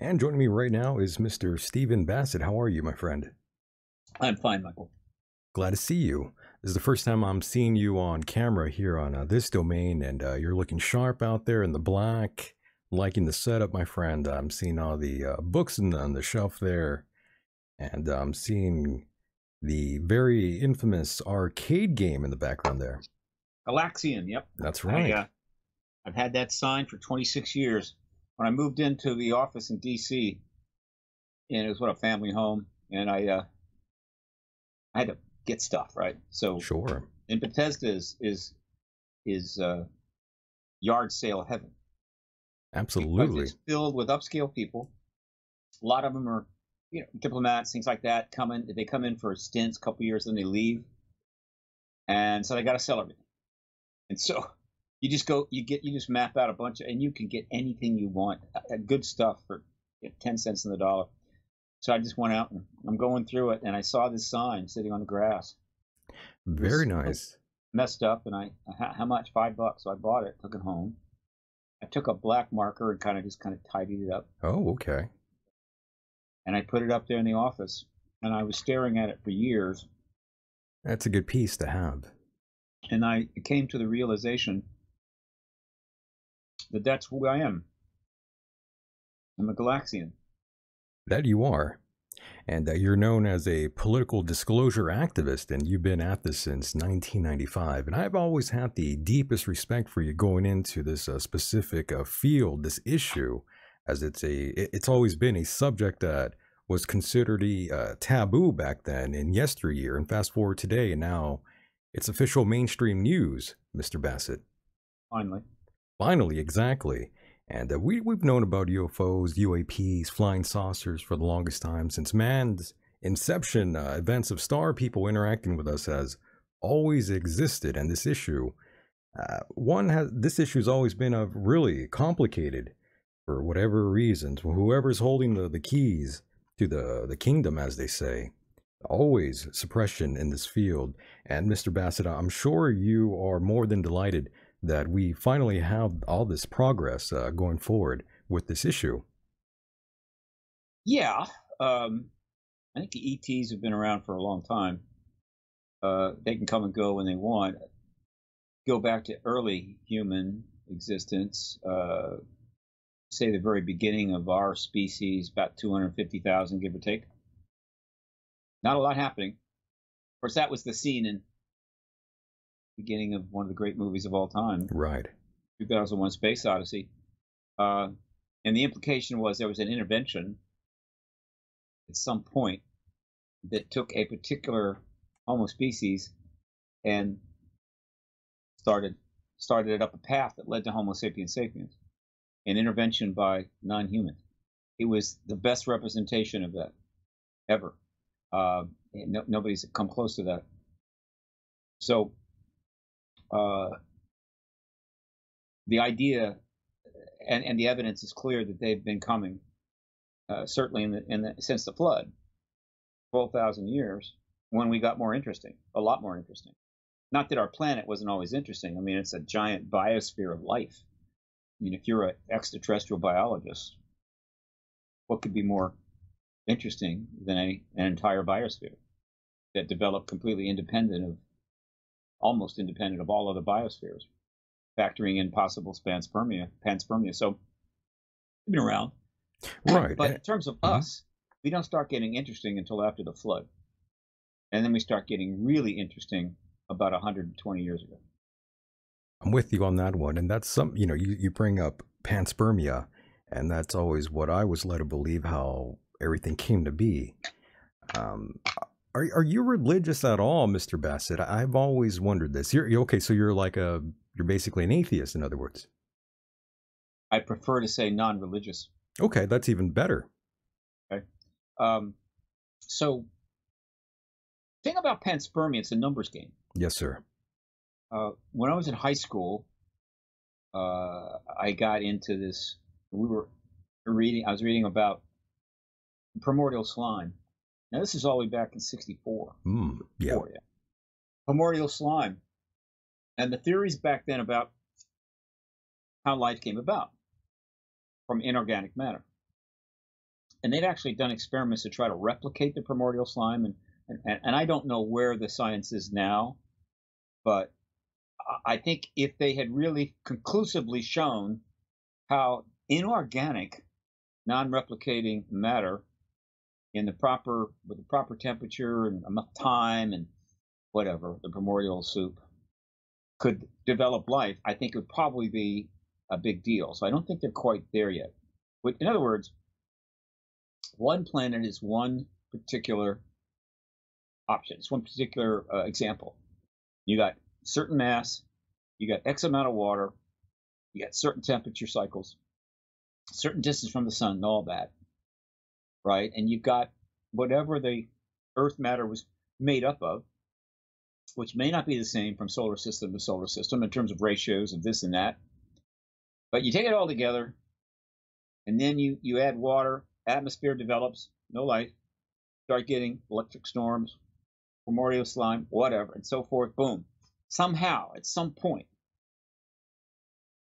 And joining me right now is Mr. Stephen Bassett. How are you, my friend? I'm fine, Michael. Glad to see you. This is the first time I'm seeing you on camera here on uh, this domain, and uh, you're looking sharp out there in the black. Liking the setup, my friend. I'm seeing all the uh, books the, on the shelf there, and I'm seeing the very infamous arcade game in the background there. Galaxian, yep. That's right. I, uh, I've had that sign for 26 years. When I moved into the office in D.C., and it was what a family home, and I uh, I had to get stuff right. So sure. And Bethesda is is is uh, yard sale heaven. Absolutely. It's filled with upscale people. A lot of them are, you know, diplomats, things like that. Come in, they come in for stints, a couple years, then they leave, and so they got to sell everything. And so you just go, you get, you just map out a bunch of, and you can get anything you want, uh, good stuff for you know, ten cents in the dollar. So I just went out and I'm going through it, and I saw this sign sitting on the grass. Very nice. Messed up, and I how much? Five bucks. So I bought it, took it home. I took a black marker and kind of just kind of tidied it up. Oh, okay. And I put it up there in the office, and I was staring at it for years. That's a good piece to have. And I came to the realization that that's who I am. I'm a Galaxian. That you are. And uh, you're known as a political disclosure activist, and you've been at this since 1995. And I've always had the deepest respect for you going into this uh, specific uh, field, this issue, as it's a it's always been a subject that was considered a uh, taboo back then in yesteryear. And fast forward today, and now it's official mainstream news, Mr. Bassett. Finally. Finally, exactly. And uh, we, we've known about UFOs, UAPs, flying saucers for the longest time since man's inception. Uh, events of star people interacting with us has always existed. And this issue, uh, one has this issue has always been a really complicated for whatever reasons. Whoever's holding the, the keys to the, the kingdom, as they say, always suppression in this field. And Mr. Bassett, I'm sure you are more than delighted that we finally have all this progress uh, going forward with this issue. Yeah, um, I think the ETs have been around for a long time. Uh, they can come and go when they want. Go back to early human existence, uh, say the very beginning of our species, about 250,000, give or take. Not a lot happening. Of course, that was the scene in beginning of one of the great movies of all time. Right. 2001 Space Odyssey. Uh, and the implication was there was an intervention at some point that took a particular Homo species and started started it up a path that led to Homo sapiens sapiens, an intervention by non-humans. It was the best representation of that ever. Uh, no, nobody's come close to that. So uh, the idea and, and the evidence is clear that they've been coming, uh, certainly in the, in the, since the flood, 12,000 years, when we got more interesting, a lot more interesting. Not that our planet wasn't always interesting. I mean, it's a giant biosphere of life. I mean, if you're an extraterrestrial biologist, what could be more interesting than a, an entire biosphere that developed completely independent of almost independent of all other biospheres, factoring in possible panspermia. panspermia. So, they've been around. Right. But in terms of mm-hmm. us, we don't start getting interesting until after the flood. And then we start getting really interesting about 120 years ago. I'm with you on that one. And that's some, you know, you, you bring up panspermia, and that's always what I was led to believe how everything came to be. Um, are are you religious at all, Mr. Bassett? I've always wondered this. You're okay, so you're like a you're basically an atheist, in other words. I prefer to say non-religious. Okay, that's even better. Okay. Um, so, thing about panspermia, it's a numbers game. Yes, sir. Uh, when I was in high school, uh, I got into this. We were reading. I was reading about primordial slime, now, this is all the way back in 64. Mm, yeah. yeah. Primordial slime. And the theories back then about how life came about from inorganic matter. and they've actually done experiments to try to replicate the primordial slime. And, and, and I don't know where the science is now, but I think if they had really conclusively shown how inorganic, non-replicating matter in the proper with the proper temperature and enough time and whatever the primordial soup could develop life, I think it would probably be a big deal. So I don't think they're quite there yet. But in other words, one planet is one particular option. It's one particular uh, example. You got certain mass, you got X amount of water, you got certain temperature cycles, certain distance from the sun, and all that, right? And you've got whatever the Earth matter was made up of, which may not be the same from solar system to solar system in terms of ratios of this and that. But you take it all together, and then you, you add water, atmosphere develops, no life, start getting electric storms, primordial slime, whatever, and so forth. Boom. Somehow, at some point,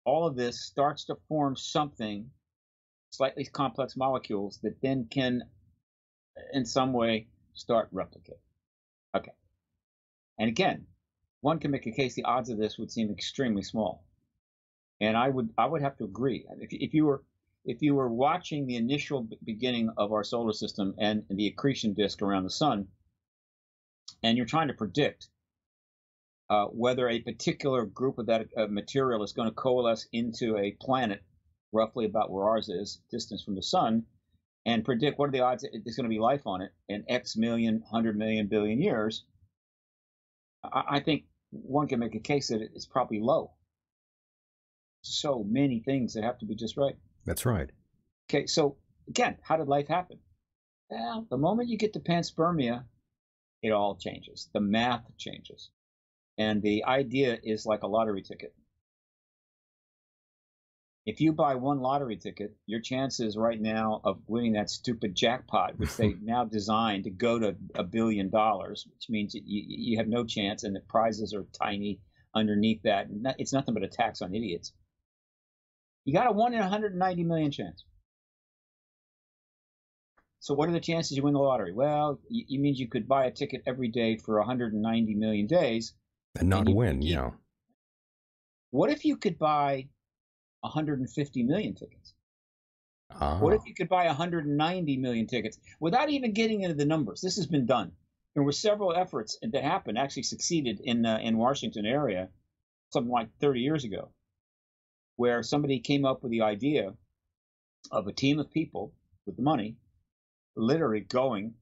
all of this starts to form something, slightly complex molecules that then can, in some way, start replicating. Okay. And again, one can make a case the odds of this would seem extremely small. And I would I would have to agree. If, if you were if you were watching the initial beginning of our solar system and the accretion disk around the sun, and you're trying to predict uh, whether a particular group of that uh, material is going to coalesce into a planet roughly about where ours is, distance from the sun, and predict what are the odds that there's going to be life on it in X million, hundred million, billion years, I, I think one can make a case that it's probably low. So many things that have to be just right. That's right. Okay, so again, how did life happen? Well, the moment you get to panspermia, it all changes. The math changes. And the idea is like a lottery ticket. If you buy one lottery ticket, your chances right now of winning that stupid jackpot, which they now designed to go to a billion dollars, which means you, you have no chance, and the prizes are tiny underneath that. It's nothing but a tax on idiots. You got a one in 190 million chance. So what are the chances you win the lottery? Well, it means you could buy a ticket every day for 190 million days and not and win. Yeah. What if you could buy 150 million tickets. What if you could buy 190 million tickets without even getting into the numbers? This has been done. There were several efforts that happened, actually succeeded in uh, in Washington area, something like 30 years ago, where somebody came up with the idea of a team of people with the money, literally going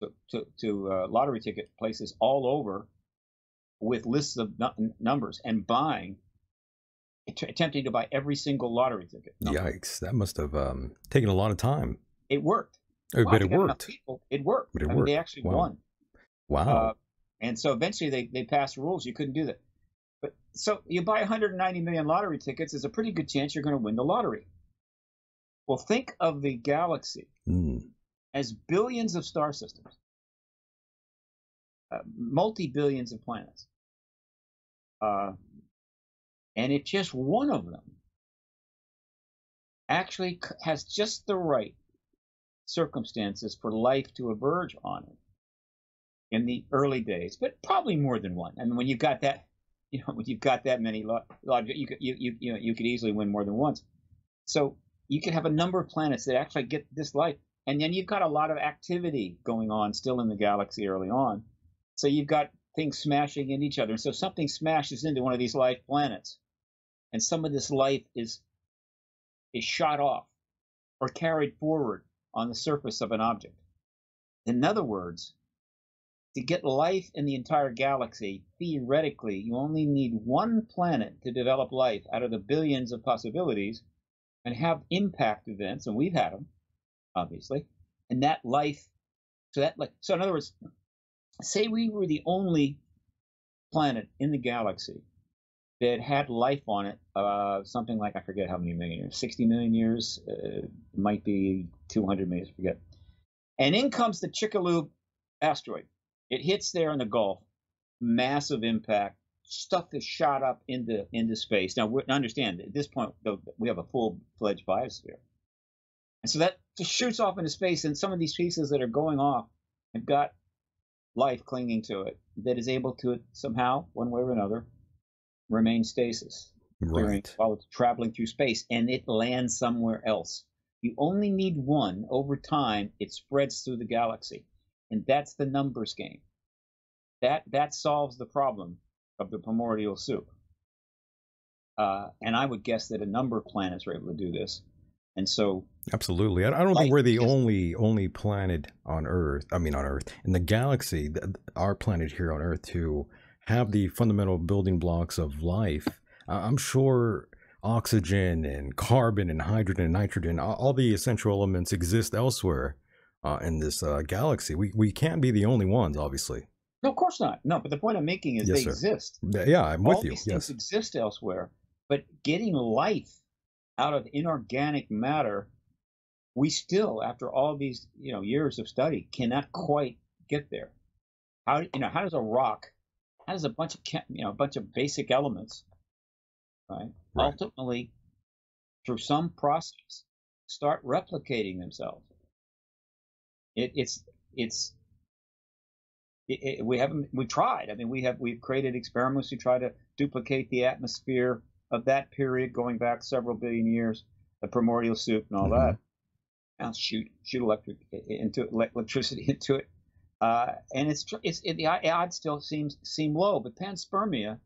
to, to, to uh, lottery ticket places all over with lists of numbers and buying attempting to buy every single lottery ticket. Yikes! That must have um, taken a lot of time. It worked. Oh, but it worked. People, it worked. But it I worked. Mean, they actually wow. won. Wow. Uh, and so eventually they, they passed rules. You couldn't do that. But so you buy 190 million lottery tickets, there's a pretty good chance you're going to win the lottery. Well, think of the galaxy mm. as billions of star systems, uh, multi billions of planets. Uh, and if just one of them actually has just the right circumstances for life to emerge on it in the early days, but probably more than one. I mean, when you've got that, you know, when you've got that many, you could you you you know you could easily win more than once. So you could have a number of planets that actually get this life, and then you've got a lot of activity going on still in the galaxy early on. So you've got things smashing into each other, and so something smashes into one of these life planets and some of this life is is shot off or carried forward on the surface of an object. In other words, to get life in the entire galaxy, theoretically, you only need one planet to develop life out of the billions of possibilities and have impact events, and we've had them, obviously, and that life, so that like, so in other words, say we were the only planet in the galaxy that had life on it, uh, something like I forget how many million years, 60 million years, uh, might be 200 million, I forget. And in comes the Chicxulub asteroid. It hits there in the Gulf, massive impact. Stuff is shot up into into space. Now, understand at this point, we have a full fledged biosphere. And so that just shoots off into space, and some of these pieces that are going off have got life clinging to it that is able to somehow, one way or another, remain stasis during, Right. while it's traveling through space, and it lands somewhere else. You only need one. Over time, it spreads through the galaxy, and that's the numbers game. That that solves the problem of the primordial soup. Uh, and I would guess that a number of planets are able to do this. And so, Absolutely. I, I don't think we're the only only planet on Earth. I mean, on Earth in the galaxy, th- our planet here on Earth, to have the fundamental building blocks of life. I'm sure oxygen and carbon and hydrogen and nitrogen, all, the essential elements exist elsewhere uh, in this uh, galaxy. We we can't be the only ones, obviously. no, of course not. No, but the point I'm making is Yes, they sir. exist. Yeah, I'm with All you. these Yes. things exist elsewhere, but getting life out of inorganic matter, we still, after all these you know years of study, cannot quite get there. How you know how does a rock, how does a bunch of you know a bunch of basic elements, right, Right. ultimately through some process start replicating themselves? It, it's it's it, it, we haven't we tried. I mean, we have we've created experiments to try to duplicate the atmosphere of that period going back several billion years, the primordial soup and all Mhm. that. Now shoot shoot electric into electricity into it, uh, and it's it's it, the odds still seems seem low, but panspermia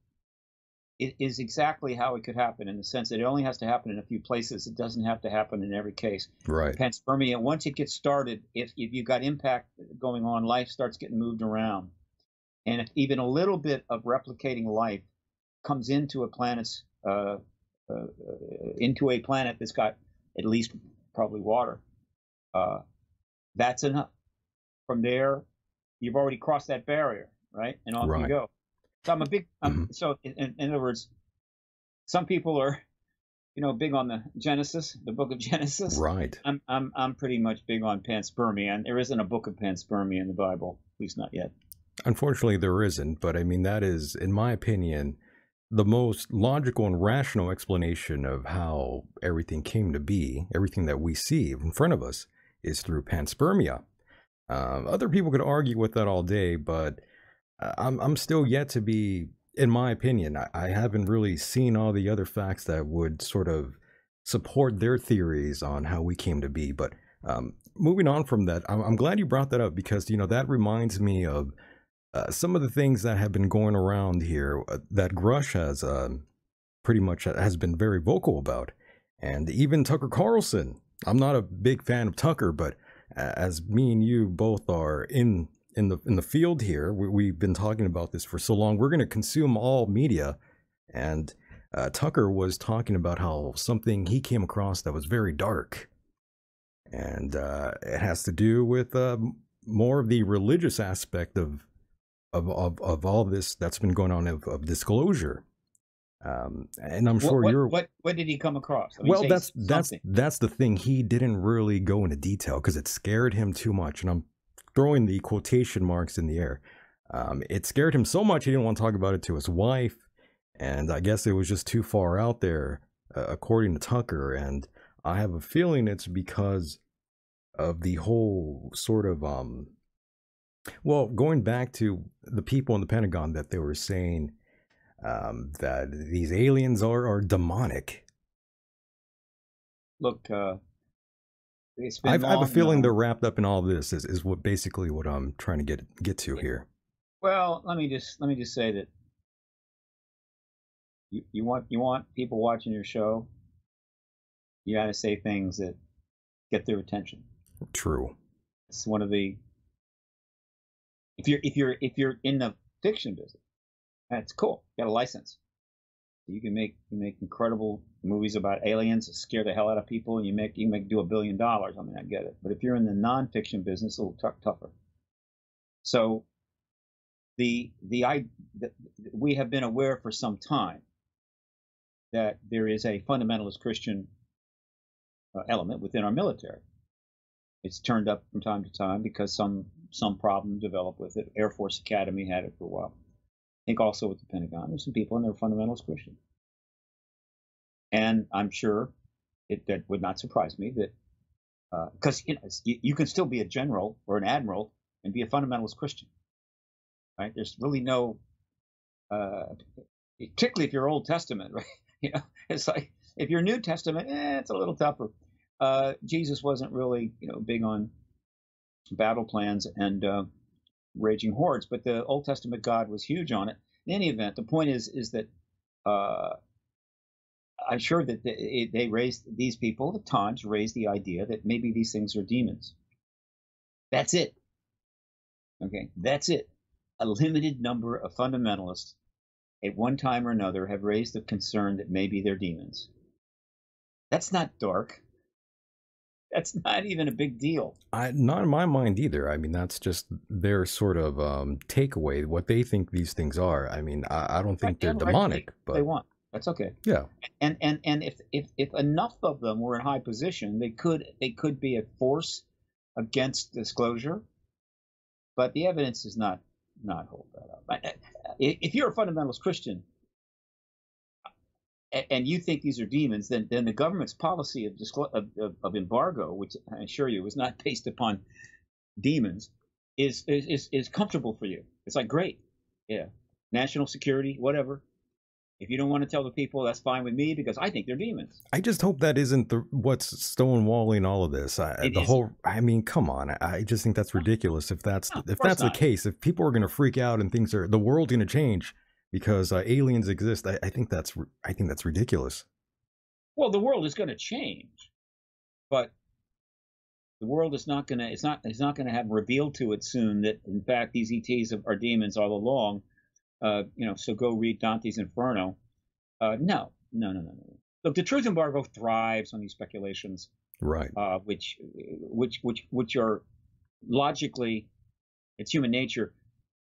is exactly how it could happen in the sense that it only has to happen in a few places. It doesn't have to happen in every case Right. panspermia, once it gets started, if, if you've got impact going on, life starts getting moved around. And if even a little bit of replicating life comes into a planet's, uh, uh, uh, into a planet that's got at least probably water, uh, that's enough. From there, you've already crossed that barrier, right? And off Right. you go. So I'm a big, I'm, mm-hmm. so in, in other words, some people are, you know, big on the Genesis, the book of Genesis. Right. I'm I'm I'm pretty much big on panspermia, and there isn't a book of panspermia in the Bible, at least not yet. Unfortunately, there isn't, but I mean, that is, in my opinion, the most logical and rational explanation of how everything came to be, everything that we see in front of us, is through panspermia. Um, other people could argue with that all day, but uh, I'm, I'm still yet to be, in my opinion, I, I haven't really seen all the other facts that would sort of support their theories on how we came to be. But um, moving on from that, I'm, I'm glad you brought that up because, you know, that reminds me of uh, some of the things that have been going around here uh, that Grusch has um, pretty much has been very vocal about, and even Tucker Carlson. I'm not a big fan of Tucker, but uh, as me and you both are in in the in the field here, we, we've been talking about this for so long. We're going to consume all media, and uh, Tucker was talking about how something he came across that was very dark, and uh, it has to do with uh, more of the religious aspect of of of, of all this that's been going on of, of disclosure. Um, and I'm sure what, you're what what did he come across? I mean, well. That's that's something. that's the thing. He didn't really go into detail because it scared him too much, and I'm throwing the quotation marks in the air. Um, it scared him so much he didn't want to talk about it to his wife, and I guess it was just too far out there, uh, according to Tucker. And I have a feeling it's because of the whole sort of um. Well, going back to the people in the Pentagon that they were saying um, that these aliens are are demonic. Look, uh, I've, I have a feeling now. they're wrapped up in all this. Is is what basically what I'm trying to get get to here. Well, let me just let me just say that you, you want you want people watching your show. You got to say things that get their attention. True. It's one of the if you're if you're if you're in the fiction business, that's cool. Got a license. You can make you make incredible movies about aliens that scare the hell out of people, and you make you make do a billion dollars. I mean, I get it. But if you're in the nonfiction business, a little t- tougher. So the the I the, we have been aware for some time that there is a fundamentalist Christian uh, element within our military. It's turned up from time to time because some some problem developed with it. Air Force Academy had it for a while. Think also with the Pentagon, there's some people in there fundamentalist Christian, and I'm sure it that would not surprise me that because uh, you, know, you can still be a general or an admiral and be a fundamentalist Christian, right? There's really no, uh, particularly if you're Old Testament, right? You know, it's like if you're New Testament, eh, it's a little tougher. Uh, Jesus wasn't really, you know, big on battle plans and uh, raging hordes, but the Old Testament God was huge on it. In any event, the point is is that uh, I'm sure that they, they raised these people at times raised the idea that maybe these things are demons. That's it. Okay, that's it. A limited number of fundamentalists at one time or another have raised the concern that maybe they're demons. That's not dark. That's not even a big deal. I, not in my mind either. I mean, that's just their sort of um, takeaway, what they think these things are. I mean, I, I don't think right, they're demonic, they, but they want. That's okay. Yeah. And and and if if if enough of them were in high position, they could they could be a force against disclosure. But the evidence does not not hold that up. If you're a fundamentalist Christian and you think these are demons, then then the government's policy of, of, of embargo, which I assure you is not based upon demons, is, is is comfortable for you. It's like great, yeah, national security, whatever. If you don't want to tell the people, that's fine with me because I think they're demons. I just hope that isn't the what's stonewalling all of this. I, the isn't. whole, I mean, come on. I, I, just think that's ridiculous. If that's no, if that's not. the case, if people are going to freak out and things are the world's going to change because uh, aliens exist, I, I think that's I think that's ridiculous. Well, the world is going to change, but the world is not going to. It's not. It's not going to have revealed to it soon that in fact these ETs are demons all along uh, you know, so go read Dante's Inferno. Uh, no, no, no, no, no. Look, the truth embargo thrives on these speculations, right? Uh, which, which, which, which are logically, it's human nature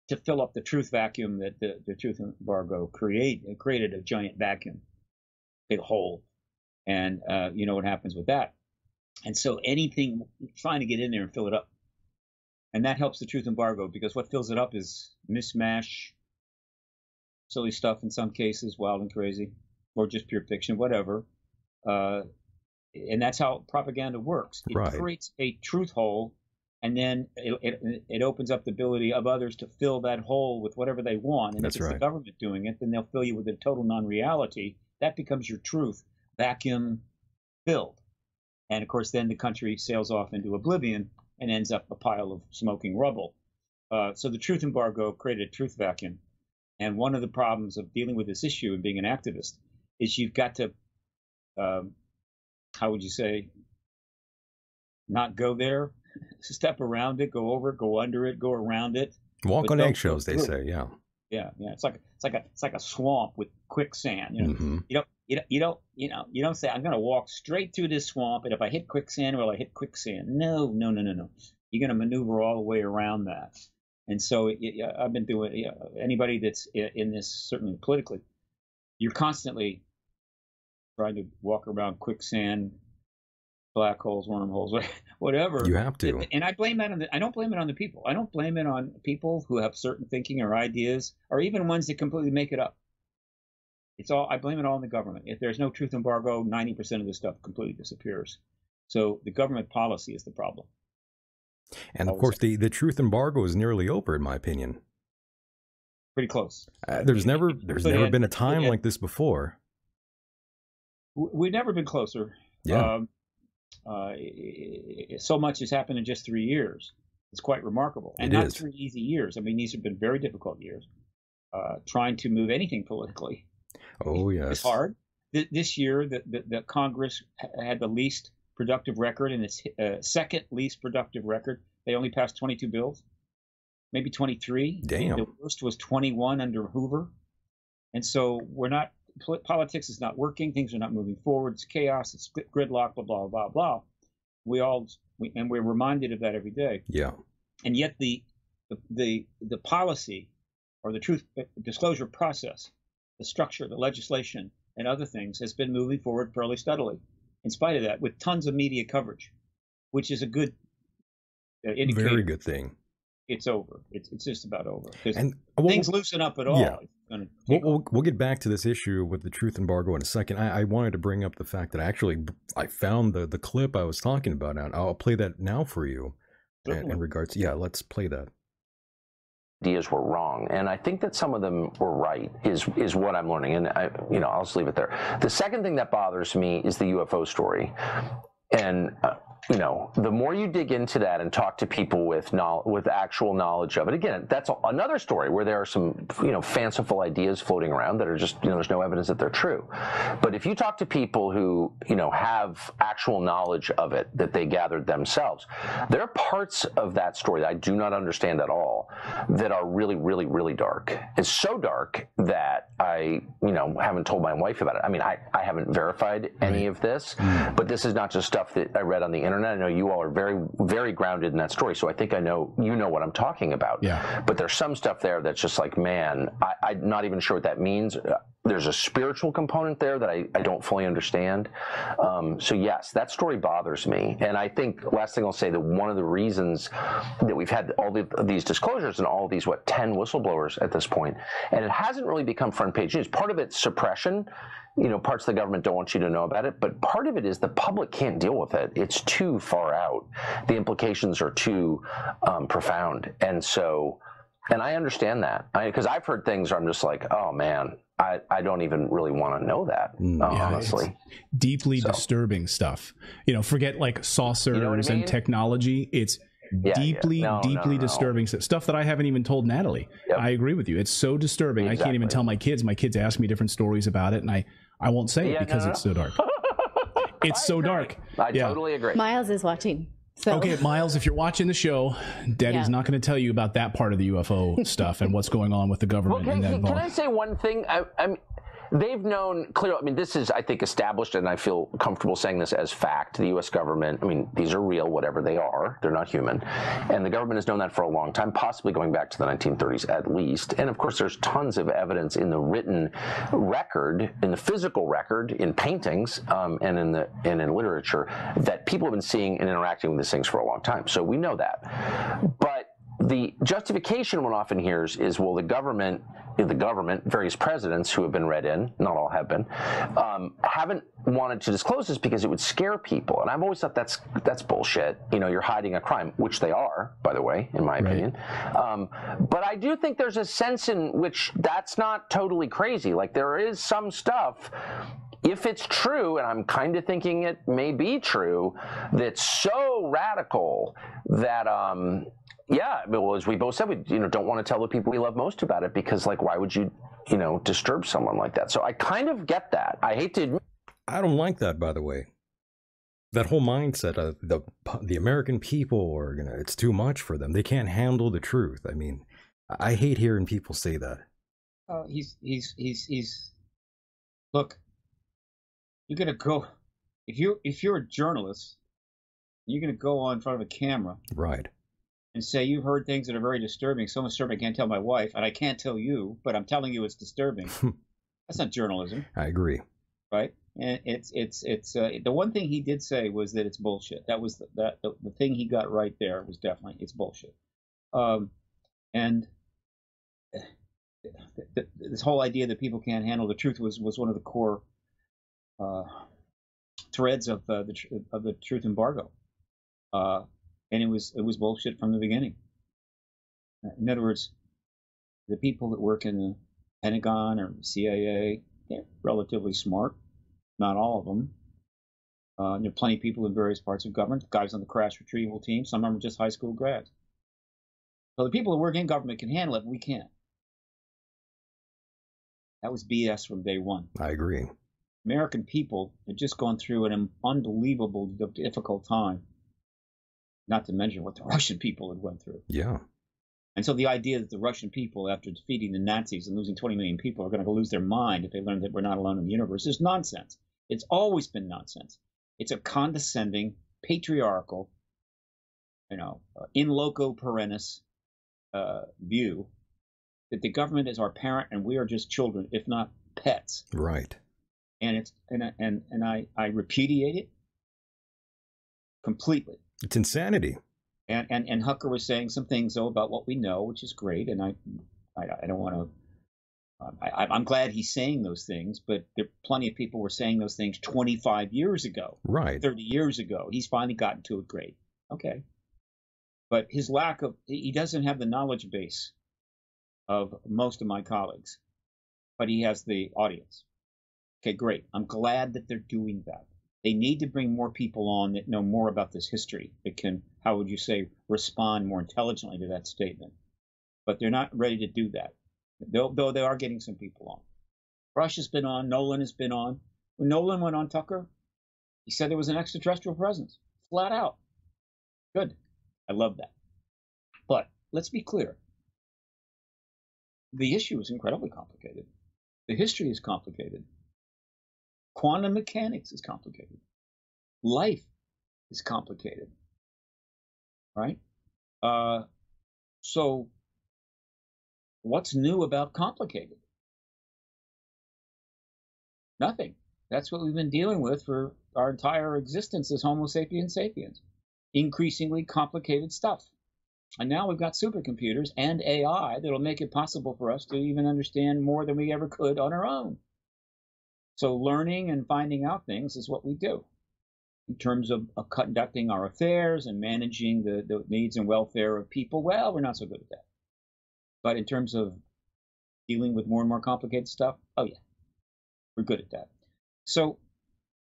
to fill up the truth vacuum that the, the truth embargo create created a giant vacuum, big hole, and uh, you know what happens with that. And so anything trying to get in there and fill it up, and that helps the truth embargo because what fills it up is mismatch, silly stuff in some cases, wild and crazy, or just pure fiction, whatever. Uh, and that's how propaganda works. It right. creates a truth hole, and then it, it, it, opens up the ability of others to fill that hole with whatever they want. And that's if it's right. the government doing it, then they'll fill you with a total non-reality. That becomes your truth, vacuum filled. And of course, then the country sails off into oblivion and ends up a pile of smoking rubble. Uh, so the truth embargo created a truth vacuum. And one of the problems of dealing with this issue and being an activist is you've got to, um, how would you say, not go there, step around it, go over it, go under it, go around it. Walk on eggshells, they say. Yeah. Yeah, yeah. It's like it's like a it's like a swamp with quicksand. You know, mm-hmm. you don't you don't you don't you know you don't say I'm going to walk straight through this swamp, and if I hit quicksand, well, I hit quicksand. No, no, no, no, no. You're going to maneuver all the way around that. And so I've been doing anybody that's in this certainly politically, you're constantly trying to walk around quicksand, black holes, wormholes, whatever. You have to. And I blame that on the. I don't blame it on the people. I don't blame it on people who have certain thinking or ideas, or even ones that completely make it up. It's all. I blame it all on the government. If there's no truth embargo, 90% of this stuff completely disappears. So the government policy is the problem. And of course, the, the truth embargo is nearly over, in my opinion. Pretty close. Uh, there's never there's never been a time like this before. We've never been closer. Yeah. Um, uh, so much has happened in just three years. It's quite remarkable, and it not is. three easy years. I mean, these have been very difficult years. Uh, trying to move anything politically. Oh yes, it's hard. This year, the, the, the Congress had the least productive record and its uh, second least productive record. They only passed 22 bills, maybe 23. Damn. The worst was 21 under Hoover. And so we're not, politics is not working. Things are not moving forward. It's chaos. It's gridlock, blah, blah, blah, blah. We all, we, and we're reminded of that every day. Yeah. And yet the, the, the, the policy or the truth uh, disclosure process, the structure, the legislation, and other things has been moving forward fairly steadily in spite of that, with tons of media coverage, which is a good uh, indicator. Very good thing. It's over. It's it's just about over. And well, things loosen up at all. yeah. We'll, we'll, we'll get back to this issue with the truth embargo in a second. I, I wanted to bring up the fact that I actually I found the, the clip I was talking about, and I'll play that now for you. In, in regards, yeah, let's play that. ideas were wrong, and I think that some of them were right. Is is what I'm learning, and I, you know, I'll just leave it there. The second thing that bothers me is the UFO story, and. Uh, you know, the more you dig into that and talk to people with knowledge, with actual knowledge of it, again, that's another story where there are some, you know, fanciful ideas floating around that are just, you know, there's no evidence that they're true. But if you talk to people who, you know, have actual knowledge of it that they gathered themselves, there are parts of that story that I do not understand at all that are really, really, really dark. It's so dark that I, you know, haven't told my wife about it. I mean, I, I haven't verified any of this, hmm. but this is not just stuff that I read on the internet. I know you all are very, very grounded in that story, so I think I know you know what I'm talking about. Yeah. But there's some stuff there that's just like, man, I, I'm not even sure what that means. Uh, There's a spiritual component there that I, I don't fully understand. Um, so yes, that story bothers me, and I think last thing I'll say that one of the reasons that we've had all the, these disclosures and all these what ten whistleblowers at this point, and it hasn't really become front page news. Part of it's suppression. You know, parts of the government don't want you to know about it, but part of it is the public can't deal with it. It's too far out. The implications are too um, profound, and so and I understand that because I've heard things where I'm just like, oh man, I, I don't even really want to know that, Mm. uh, Yeah, honestly. Deeply So- disturbing stuff. You know, forget like saucers You know I mean? and technology. It's yeah. deeply, No, no, deeply no. disturbing stuff. Stuff that I haven't even told Natalie. Yep. I agree with you. It's so disturbing. I can't even tell my kids. My kids ask me different stories about it, and I, I won't say Yeah, it because no, no, it's so dark. It's so dark. I Yeah. totally agree. Miles is watching. So Okay, Miles, if you're watching the show, Daddy's Yeah. not going to tell you about that part of the UFO stuff and what's going on with the Well, government can, and that can, can I say one thing? I, I'm, they've known clearly. I mean, this is, I think, established, and I feel comfortable saying this as fact. The U.S. government. I mean, these are real, whatever they are. They're not human, and the government has known that for a long time, possibly going back to the 1930s at least. And of course, there's tons of evidence in the written record, in the physical record, in paintings, um, and in the and in literature that people have been seeing and interacting with these things for a long time. So we know that, but the justification one often hears is, well, the government, the government, various presidents who have been read in, not all have been, um, haven't wanted to disclose this because it would scare people. And I've always thought that's that's bullshit. You know, you're hiding a crime, which they are, by the way, in my opinion. Um, but I do think there's a sense in which that's not totally crazy. Like there is some stuff if it's true, and I'm kind of thinking it may be true, that's so radical that, um, yeah, well, as we both said, we you know don't want to tell the people we love most about it because, like, why would you, you know, disturb someone like that? So I kind of get that. I hate to admit. I don't like that, by the way. That whole mindset of the the American people are gonna. It's too much for them. They can't handle the truth. I mean, I hate hearing people say that. Uh, he's he's he's he's. Look, you're gonna go if you if you're a journalist, you're gonna go on in front of a camera Right. And say you've heard things that are very disturbing, so disturbing I can't tell my wife, and I can't tell you, but I'm telling you it's disturbing. That's not journalism, I agree. right? And it's it's it's uh, the one thing he did say was that it's bullshit. That was the, that the, the thing he got right there was definitely it's bullshit. Um, and th- th- this whole idea that people can't handle the truth was was one of the core uh, threads of uh, the tr- of the truth embargo, uh, and it was it was bullshit from the beginning. In other words, the people that work in the Pentagon or CIA, they're relatively smart. Not all of them. Uh, there are plenty of people in various parts of government. Guys on the crash retrieval team. Some of them are just high school grads. So the people that work in government can handle it. We can't. That was BS from day one. I agree. American people had just gone through an unbelievable difficult time. Not to mention what the Russian people had went through. Yeah. And so the idea that the Russian people, after defeating the Nazis and losing 20 million people, are going to lose their mind if they learn that we're not alone in the universe is nonsense. It's always been nonsense. It's a condescending, patriarchal, you know, uh, in loco parentis uh, view that the government is our parent and we are just children, if not pets. Right. And it's and and and I I repudiate it completely. It's insanity. and, and and Tucker was saying some things though about what we know, which is great, and I I, I don't want to. Um, I, I'm glad he's saying those things, but there are plenty of people were saying those things 25 years ago, Right. 30 years ago. He's finally gotten to it. Great, okay, but his lack of he doesn't have the knowledge base of most of my colleagues, but he has the audience. Okay, great. I'm glad that they're doing that. They need to bring more people on that know more about this history, that can, how would you say, respond more intelligently to that statement. But they're not ready to do that, though, though they are getting some people on. Rush has been on, Nolan has been on. When Nolan went on Tucker, he said there was an extraterrestrial presence, flat out. Good. I love that. But let's be clear the issue is incredibly complicated. The history is complicated. Quantum mechanics is complicated. Life is complicated. Right? Uh, so, what's new about complicated? Nothing. That's what we've been dealing with for our entire existence as Homo sapiens sapiens. Increasingly complicated stuff. And now we've got supercomputers and AI that'll make it possible for us to even understand more than we ever could on our own. So learning and finding out things is what we do. In terms of, conducting our affairs and managing the, the needs and welfare of people, well, we're not so good at that. But in terms of dealing with more and more complicated stuff, oh yeah, we're good at that. So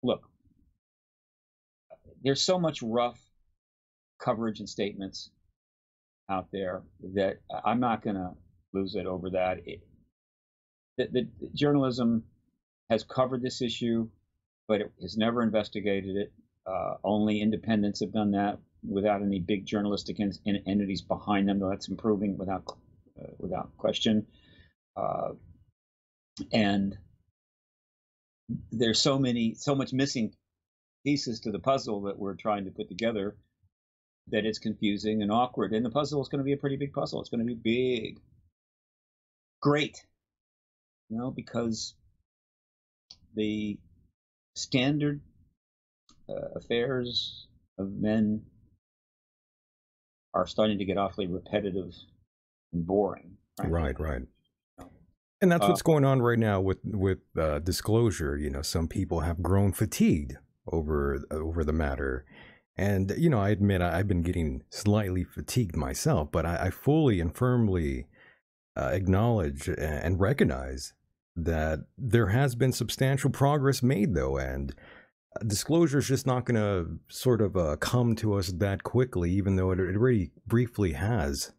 look, there's so much rough coverage and statements out there that I'm not going to lose it over that. It, the, the, journalism has covered this issue, but it has never investigated it. Uh, only independents have done that without any big journalistic en- entities behind them. That's improving without uh, without question. Uh, and there's so many, so much missing pieces to the puzzle that we're trying to put together that it's confusing and awkward. And the puzzle is going to be a pretty big puzzle. It's going to be big. Great. You know, because the standard uh, affairs of men are starting to get awfully repetitive and boring. Right, right. And that's uh, what's going on right now with with uh, disclosure. You know, some people have grown fatigued over over the matter, and, you know, I admit I've been getting slightly fatigued myself, but I, I fully and firmly uh, acknowledge and recognize that there has been substantial progress made, though. And uh, disclosure is just not going to sort of uh, come to us that quickly, even though it, it already briefly has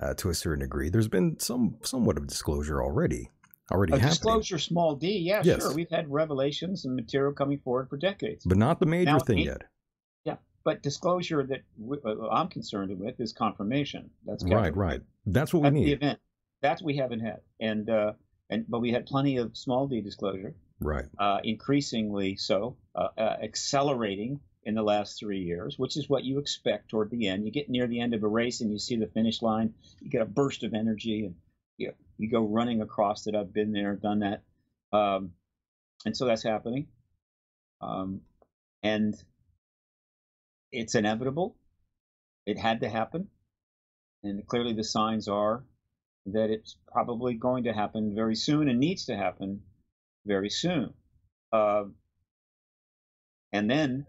uh, to a certain degree. There's been some somewhat of disclosure already. Already a happening. disclosure, small d, yeah, yes. sure. We've had revelations and material coming forward for decades, but not the major now, thing yet. Yeah, but disclosure that uh, I'm concerned with is confirmation. That's right, right. That's what we need. The event. That's we haven't had, and uh, and but we had plenty of small d disclosure. Right. Uh, increasingly so, uh, uh, accelerating in the last three years, which is what you expect toward the end. You get near the end of a race and you see the finish line, you get a burst of energy, and you you go running across it. I've been there, done that, um, and so that's happening. Um, and it's inevitable. It had to happen. And clearly the signs are that it's probably going to happen very soon and needs to happen very soon. Uh, and then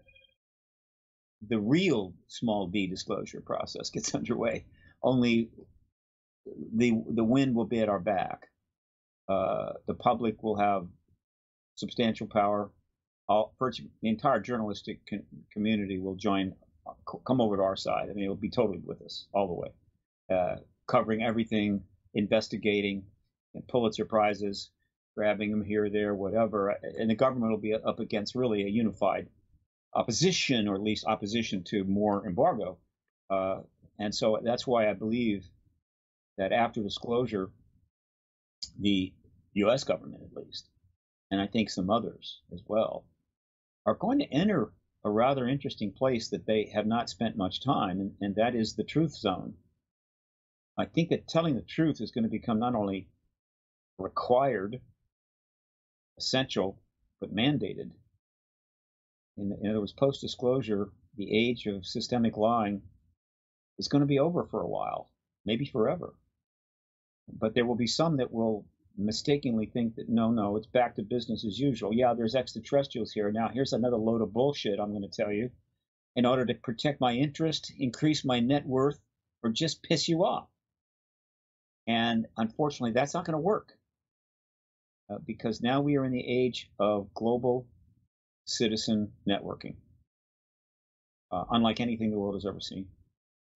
the real small d disclosure process gets underway. Only the the wind will be at our back. Uh, the public will have substantial power all, the entire journalistic community will join, come over to our side. I mean, it'll be totally with us all the way, uh, covering everything, investigating, and Pulitzer prizes, grabbing them here, there, whatever. And the government will be up against really a unified opposition, or at least opposition to more embargo. Uh, and so that's why I believe that after disclosure, the U.S. government, at least, and I think some others as well, are going to enter a rather interesting place that they have not spent much time, and, and that is the truth zone. I think that telling the truth is going to become not only required, essential, but mandated. In, in other words, post disclosure, the age of systemic lying is going to be over for a while, maybe forever. But there will be some that will mistakenly think that no, no, it's back to business as usual. Yeah, there's extraterrestrials here. Now, here's another load of bullshit I'm going to tell you in order to protect my interest, increase my net worth, or just piss you off. And unfortunately, that's not going to work uh, because now we are in the age of global citizen networking, uh, unlike anything the world has ever seen.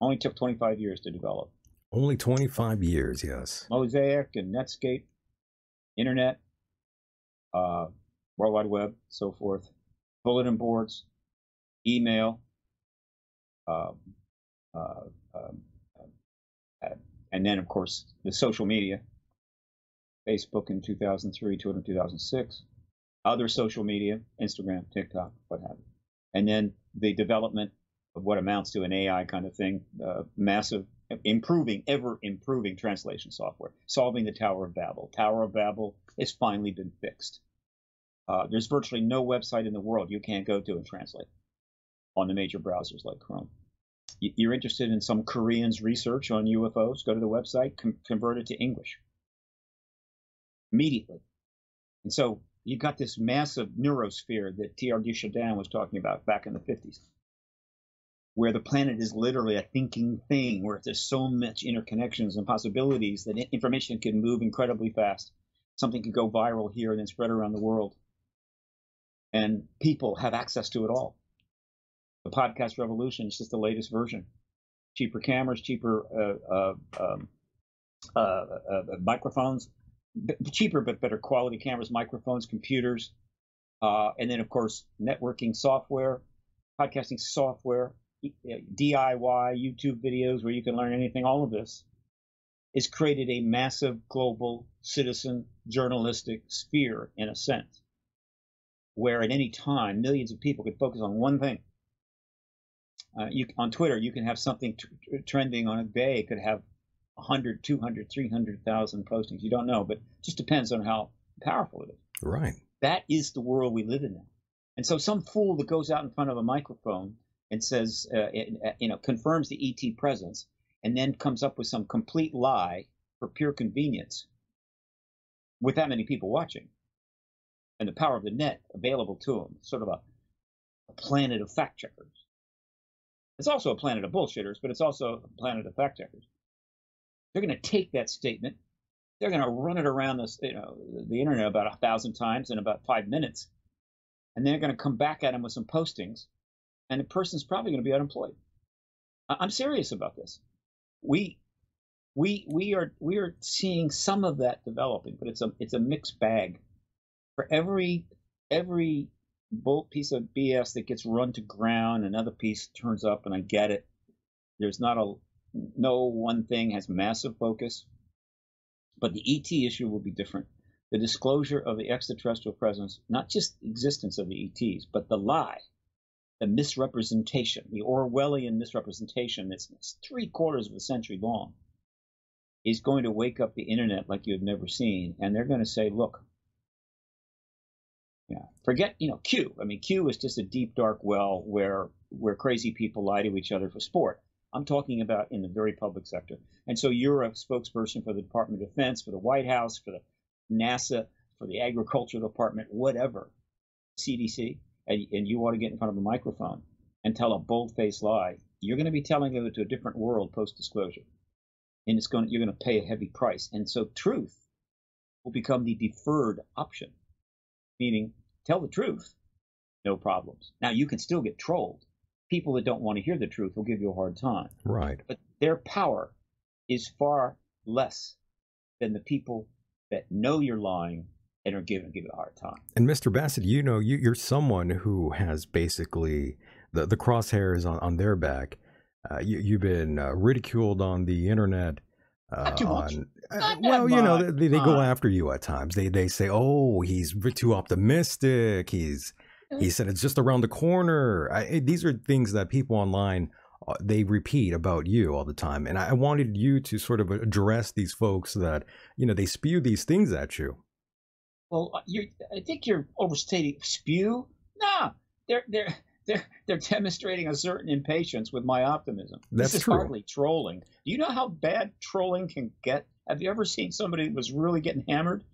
Only took 25 years to develop. Only 25 years, yes. Mosaic and Netscape, internet, uh, World Wide Web, so forth, bulletin boards, email, um, uh, um, uh, and then, of course, the social media, Facebook in 2003, Twitter in 2006, other social media, Instagram, TikTok, what have you. And then the development of what amounts to an AI kind of thing, uh, massive, improving, ever improving translation software, solving the Tower of Babel. Tower of Babel has finally been fixed. Uh, there's virtually no website in the world you can't go to and translate on the major browsers like Chrome. You're interested in some Korean's research on UFOs, go to the website, convert it to English immediately. And so you've got this massive noosphere that de Chardin was talking about back in the 50s, where the planet is literally a thinking thing, where there's so much interconnections and possibilities that information can move incredibly fast. Something could go viral here and then spread around the world. And people have access to it all. The podcast revolution is just the latest version. Cheaper cameras, cheaper uh, uh, um, uh, uh microphones, cheaper but better quality cameras, microphones, computers, uh, and then of course networking software, podcasting software, DIY YouTube videos where you can learn anything. All of this has created a massive global citizen journalistic sphere in a sense, where at any time millions of people could focus on one thing. Uh, you, on Twitter, you can have something t- trending on a day. It could have 100, 200, 300,000 postings. You don't know, but it just depends on how powerful it is. Right. That is the world we live in now. And so some fool that goes out in front of a microphone and says, uh, uh you know, confirms the ET presence and then comes up with some complete lie for pure convenience with that many people watching and the power of the net available to them, sort of a, a planet of fact checkers. It's also a planet of bullshitters, but it's also a planet of fact checkers. They're going to take that statement, they're going to run it around the, you know, the internet about a thousand times in about five minutes, and they're going to come back at him with some postings, and the person's probably going to be unemployed. I'm serious about this. We we we are we are seeing some of that developing, but it's a it's a mixed bag. For every every piece of BS that gets run to ground, another piece turns up, and I get it. There's not a no one thing has massive focus, but the ET issue will be different. The disclosure of the extraterrestrial presence, not just existence of the ETs, but the lie, the misrepresentation, the Orwellian misrepresentation that's three quarters of a century long, is going to wake up the internet like you have never seen. And they're going to say, look, yeah, forget, you know, Q. I mean, Q is just a deep, dark well where where crazy people lie to each other for sport. I'm talking about in the very public sector. And so you're a spokesperson for the Department of Defense, for the White House, for the NASA, for the Agriculture Department, whatever, CDC, and, and you want to get in front of a microphone and tell a bold-faced lie, you're going to be telling it to a different world post-disclosure, and it's going you're going to pay a heavy price. And so truth will become the deferred option, meaning tell the truth, no problems. Now you can still get trolled, people that don't want to hear the truth will give you a hard time. Right. But their power is far less than the people that know you're lying and are giving give it a hard time. And Mr. Bassett, you know, you, are someone who has basically the the crosshairs on, on their back. Uh, you, have been uh, ridiculed on the internet. Uh, too much. On, uh, well, you know, they, they go after you at times. They they say, "Oh, he's too optimistic. He's he said it's just around the corner. I, these are things that people online uh, they repeat about you all the time, and I wanted you to sort of address these folks that you know they spew these things at you. Well, uh, you I think you're overstating spew. Nah, they're they're they're they're demonstrating a certain impatience with my optimism. That's this is true. hardly trolling. Do you know how bad trolling can get? Have you ever seen somebody that was really getting hammered?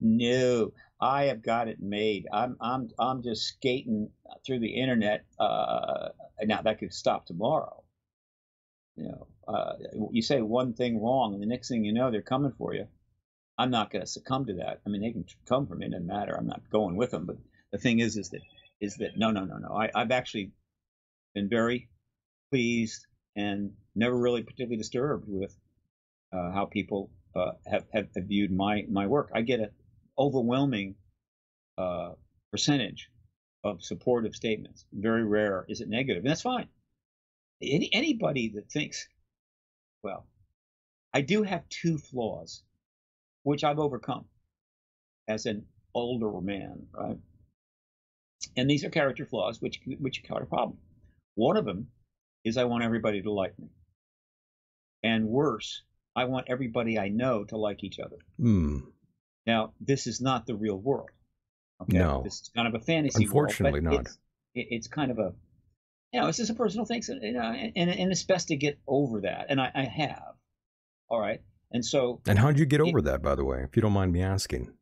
No, I have got it made. I'm I'm I'm just skating through the internet. Uh, now that could stop tomorrow. You know, uh, you say one thing wrong, and the next thing you know, they're coming for you. I'm not going to succumb to that. I mean, they can come for me; it doesn't matter. I'm not going with them. But the thing is, is that is that no, no, no, no. I, I've actually been very pleased and never really particularly disturbed with uh, how people uh, have, have have viewed my my work. I get an overwhelming uh, percentage of supportive statements. Very rare is it negative, and that's fine. Any anybody that thinks, well, I do have two flaws, which I've overcome as an older man, right? And these are character flaws, which which are a problem. One of them is I want everybody to like me, and worse, I want everybody I know to like each other. Hmm. Now, this is not the real world. Okay? No. This is kind of a fantasy Unfortunately world. not. It's, it, it's kind of a, you know, it's just a personal thing. So, you know, and, and it's best to get over that. And I, I have. All right. And so And how did you get over that, by the way, if you don't mind me asking?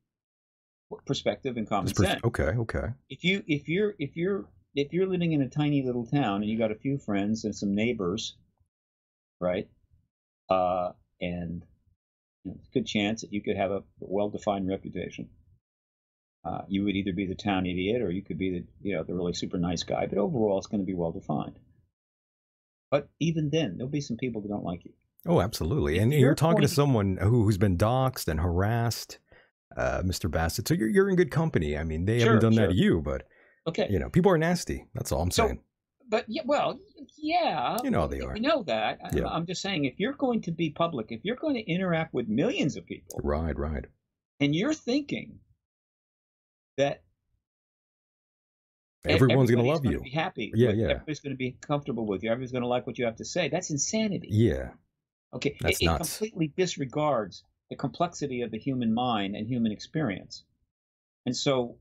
Perspective and common pers- sense. okay, okay. If you if you're if you're if you're living in a tiny little town and you got a few friends and some neighbors, right? Uh, and you know, good chance that you could have a well-defined reputation. Uh, you would either be the town idiot or you could be the you know the really super nice guy. But overall, it's going to be well-defined. But even then, there'll be some people that don't like you. Oh, absolutely. If And you're you're talking to someone who, who's been doxxed and harassed, uh, Mr. Bassett. So you're you're in good company. I mean, they Sure, haven't done that to you, but Okay. you know, people are nasty. That's all I'm So- saying. But yeah, well, yeah, You know they are. We know that. I- Yeah. I'm just saying, if you're going to be public, if you're going to interact with millions of people, Right, right. and you're thinking that Everyone's going to love gonna you. be happy, Yeah, yeah. everybody's going to be comfortable with you, everybody's going to like what you have to say. That's insanity. Yeah, Okay, That's it, it completely disregards the complexity of the human mind and human experience, and so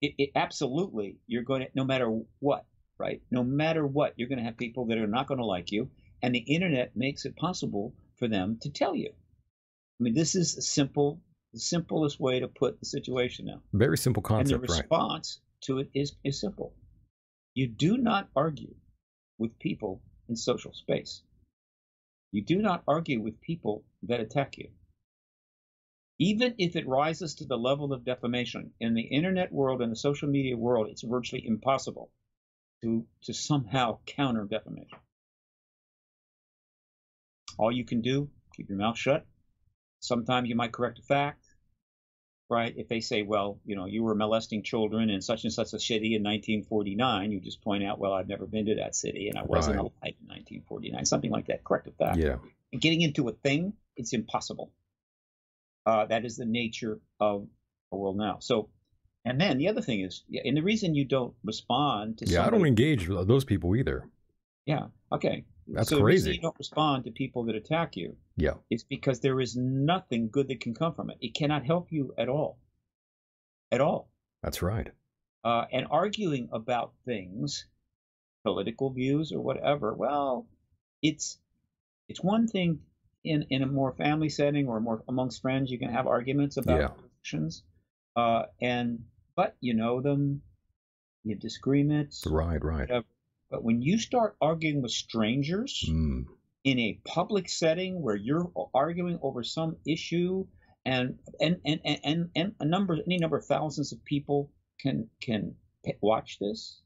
it, it absolutely you're going to no matter what, right? No matter what, you're going to have people that are not going to like you, and the internet makes it possible for them to tell you. I mean, this is a simple, the simplest way to put the situation now, very simple concept. and the concept, right? response to it is is simple. You do not argue with people in social space. You do not argue with people that attack you. Even if it rises to the level of defamation in the internet world and the social media world, it's virtually impossible to, to somehow counter defamation. All you can do, keep your mouth shut. Sometimes you might correct a fact, right? If they say, well, you know, you were molesting children in such and such a city in 1949, you just point out, well, I've never been to that city and I wasn't Right. alive in 1949, something like that. Correct a fact. Yeah, And getting into a thing, it's impossible. Uh, that is the nature of the world now. So, and then the other thing is, and the reason you don't respond to yeah. I don't engage with those people either. yeah, okay, That's so the reason crazy. you don't respond to people that attack you Yeah, It's because there is nothing good that can come from it. It cannot help you at all, at all. that's right. uh, and arguing about things, political views or whatever. Well, it's it's one thing in in a more family setting or more amongst friends. You can have arguments about Yeah. positions, uh, and but you know them, you have disagreements. Right, right. whatever. But when you start arguing with strangers Mm, in a public setting where you're arguing over some issue and and and and, and, a number any number of thousands of people can can watch this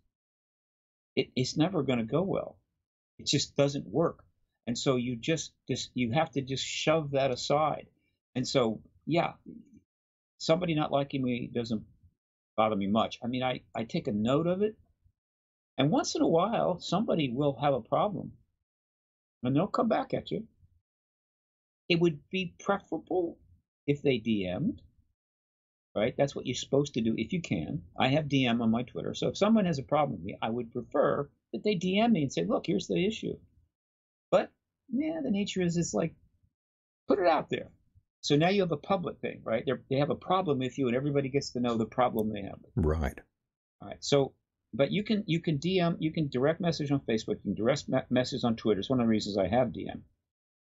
it, it's never going to go well it just doesn't work and so you just just you have to just shove that aside and so yeah somebody not liking me doesn't bother me much i mean i i take a note of it and once in a while somebody will have a problem and they'll come back at you. It would be preferable if they DM'd, right? That's what you're supposed to do if you can. I have DM on my Twitter. So if someone has a problem with me, I would prefer that they DM me and say, look, here's the issue. But yeah, the nature is it's like, put it out there. So now you have a public thing, right? They're, they have a problem with you and everybody gets to know the problem they have. right. All right. So but you can you can DM, you can direct message on Facebook, you can direct me- message on Twitter. It's one of the reasons I have DM,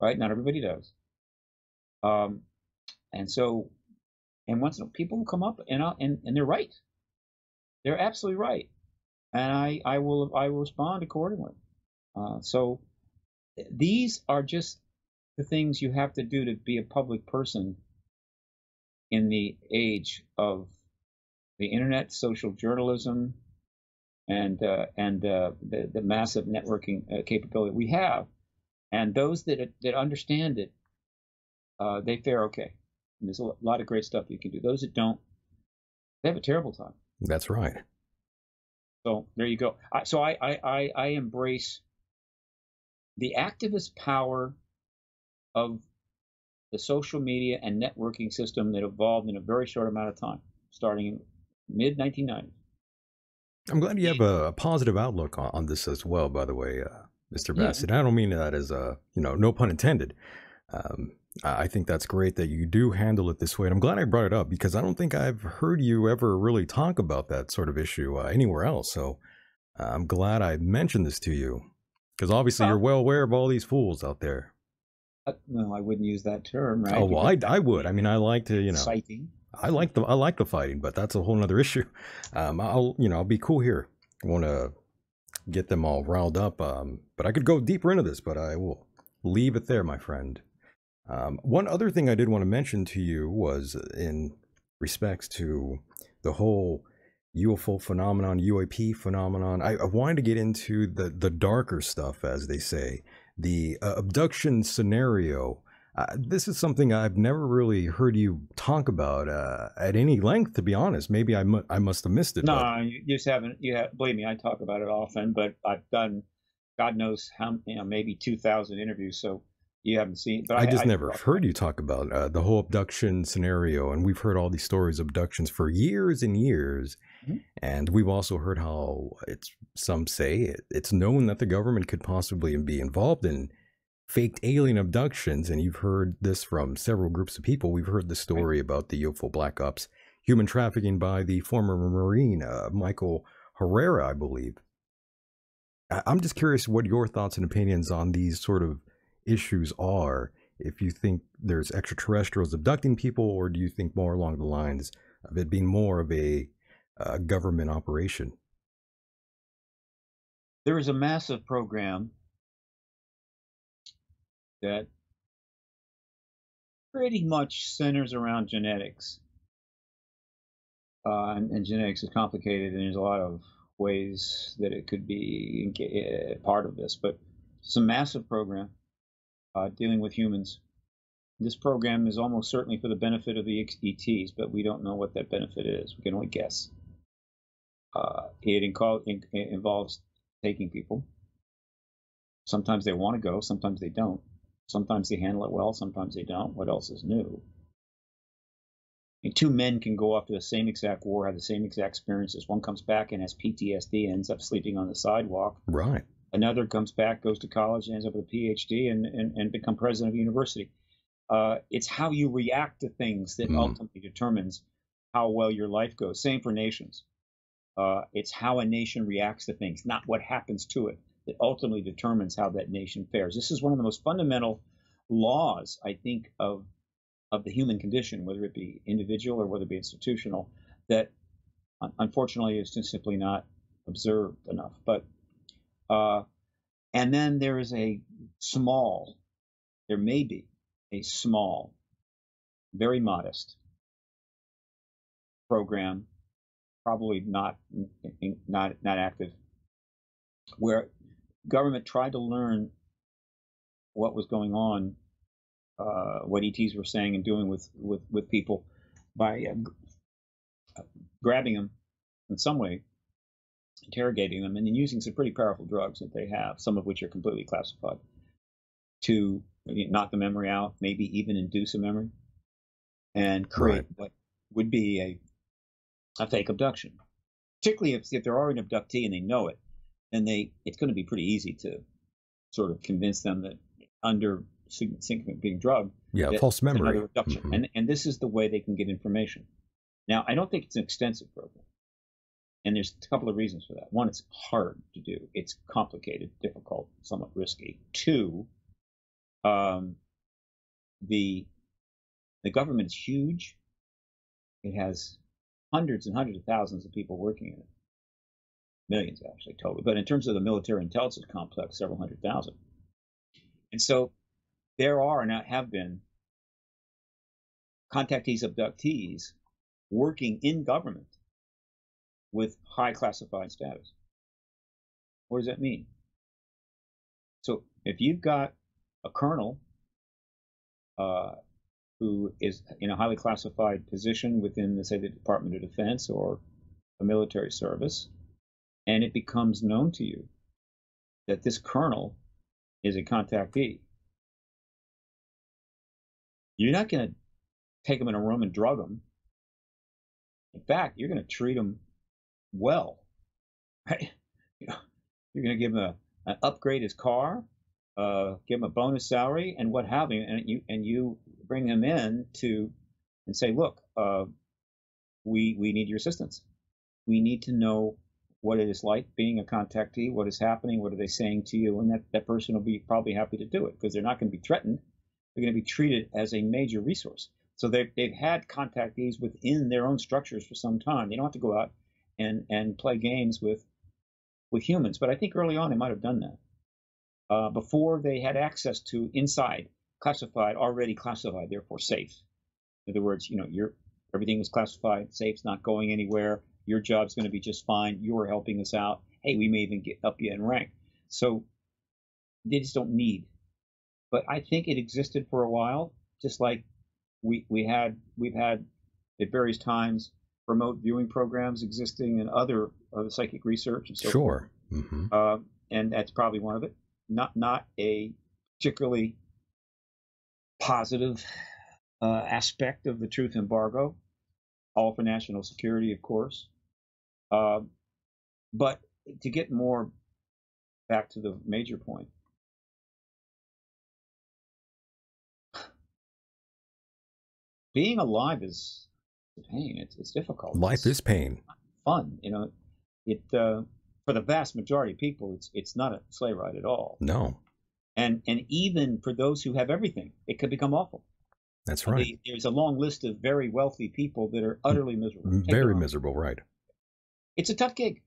right? Not everybody does. Um, and so, and once people will come up and I'll, and and they're right. They're absolutely right, and I I will I will respond accordingly. Uh, so these are just the things you have to do to be a public person in the age of the internet, social journalism, and uh, and uh, the the massive networking uh, capability we have, and those that that understand it, uh, they fare okay. And there's a lot of great stuff you can do. Those that don't, they have a terrible time. That's right. So there you go. I, so I, I I I embrace the activist power of the social media and networking system that evolved in a very short amount of time, starting in mid 1990s. I'm glad you have a, positive outlook on, on, this as well, by the way, uh, Mr. Bassett. Yeah. I don't mean that as a, you know, no pun intended. Um, I think that's great that you do handle it this way. And I'm glad I brought it up because I don't think I've heard you ever really talk about that sort of issue uh, anywhere else. So uh, I'm glad I mentioned this to you because obviously you're well aware of all these fools out there. Uh, no, I wouldn't use that term, right? Oh well, I, I would. I mean, I like to, you know, citing. I like the I like the fighting, but that's a whole other issue. Um, I'll you know I'll be cool here. I want to get them all riled up. Um, but I could go deeper into this, but I will leave it there, my friend. Um, one other thing I did want to mention to you was in respects to the whole UFO phenomenon, UAP phenomenon. I, I wanted to get into the the darker stuff, as they say, the uh, abduction scenario uh, this is something I've never really heard you talk about uh, at any length, to be honest. Maybe I, mu- I must have missed it. No, but... you just haven't. You have, believe me, I talk about it often, but I've done, God knows how, you know, maybe two thousand interviews. So you haven't seen. But I, I just I, never heard you talk about uh, the whole abduction scenario, and we've heard all these stories of abductions for years and years. Mm-hmm. And we've also heard how it's some say it, it's known that the government could possibly be involved in faked alien abductions, and you've heard this from several groups of people. We've heard the story right. about the UFO Black Ops human trafficking by the former Marine uh, Michael Herrera, I believe. I'm just curious what your thoughts and opinions on these sort of issues are. If you think there's extraterrestrials abducting people, or do you think more along the lines of it being more of a uh, government operation? There is a massive program that pretty much centers around genetics. Uh, and, and, genetics is complicated, and there's a lot of ways that it could be uh, part of this. But it's a massive program uh, dealing with humans. This program is almost certainly for the benefit of the ETs, but we don't know what that benefit is. We can only guess. Uh, it, it involves taking people. Sometimes they want to go, sometimes they don't. Sometimes they handle it well, sometimes they don't. What else is new? And two men can go off to the same exact war, have the same exact experiences. One comes back and has PTSD, ends up sleeping on the sidewalk. Right. Another comes back, goes to college, ends up with a PhD, and, and, and become president of a university. Uh, it's how you react to things that mm. ultimately determines how well your life goes. Same for nations. Uh, it's how a nation reacts to things, not what happens to it that ultimately determines how that nation fares. This is one of the most fundamental laws, I think, of of the human condition, whether it be individual or whether it be institutional, that unfortunately is just simply not observed enough. But uh, and then there is a small, there may be a small, very modest program, probably not not not active, where government tried to learn what was going on, uh, what ETs were saying and doing with with, with people by uh, grabbing them in some way, interrogating them, and then using some pretty powerful drugs that they have, some of which are completely classified, to knock the memory out, maybe even induce a memory, and create right. what would be a a fake abduction. Particularly if, if there are already an abductee and they know it, and they it's going to be pretty easy to sort of convince them that under being drug, yeah, false memory, mm-hmm. and and this is the way they can get information. Now, I don't think it's an extensive program. And there's a couple of reasons for that. One, it's hard to do. It's complicated, difficult, somewhat risky. Two, um, the the government is huge. It has hundreds and hundreds of thousands of people working in it, millions actually total. But in terms of the military intelligence complex, several hundred thousand. And so there are and have been contactees, abductees working in government with high classified status. What does that mean? So if you've got a colonel uh, who is in a highly classified position within, the, say, the Department of Defense or a military service, and it becomes known to you that this colonel is a contactee, you're not going to take him in a room and drug him. In fact, you're going to treat him well, right? You're going to give him a, an upgrade his car, uh, give him a bonus salary, and what have you, and you and you bring him in to and say, look, uh, we we need your assistance. We need to know what it is like being a contactee, what is happening, what are they saying to you, and that, that person will be probably happy to do it because they're not going to be threatened. They're going to be treated as a major resource. So they've, they've had contactees within their own structures for some time. They don't have to go out and, and play games with with humans. But I think early on they might have done that. Uh, before they had access to inside classified, already classified, therefore safe. In other words, you know, your everything is classified, safe, it's not going anywhere. Your job's going to be just fine. You are helping us out. Hey, we may even get up you in rank. So they just don't need. But I think it existed for a while, just like we we had we've had at various times remote viewing programs existing and other uh, psychic research and so sure. forth. Mm-hmm. Uh, and that's probably one of it. Not not a particularly positive uh, aspect of the truth embargo, all for national security, of course. Uh, but to get more back to the major point, being alive is pain. It's it's difficult. Life it's is pain. Fun, you know. It uh, for the vast majority of people, it's it's not a sleigh ride at all. No. And and even for those who have everything, it could become awful. That's right. They, there's a long list of very wealthy people that are utterly miserable. Take very miserable, right? It's a tough gig.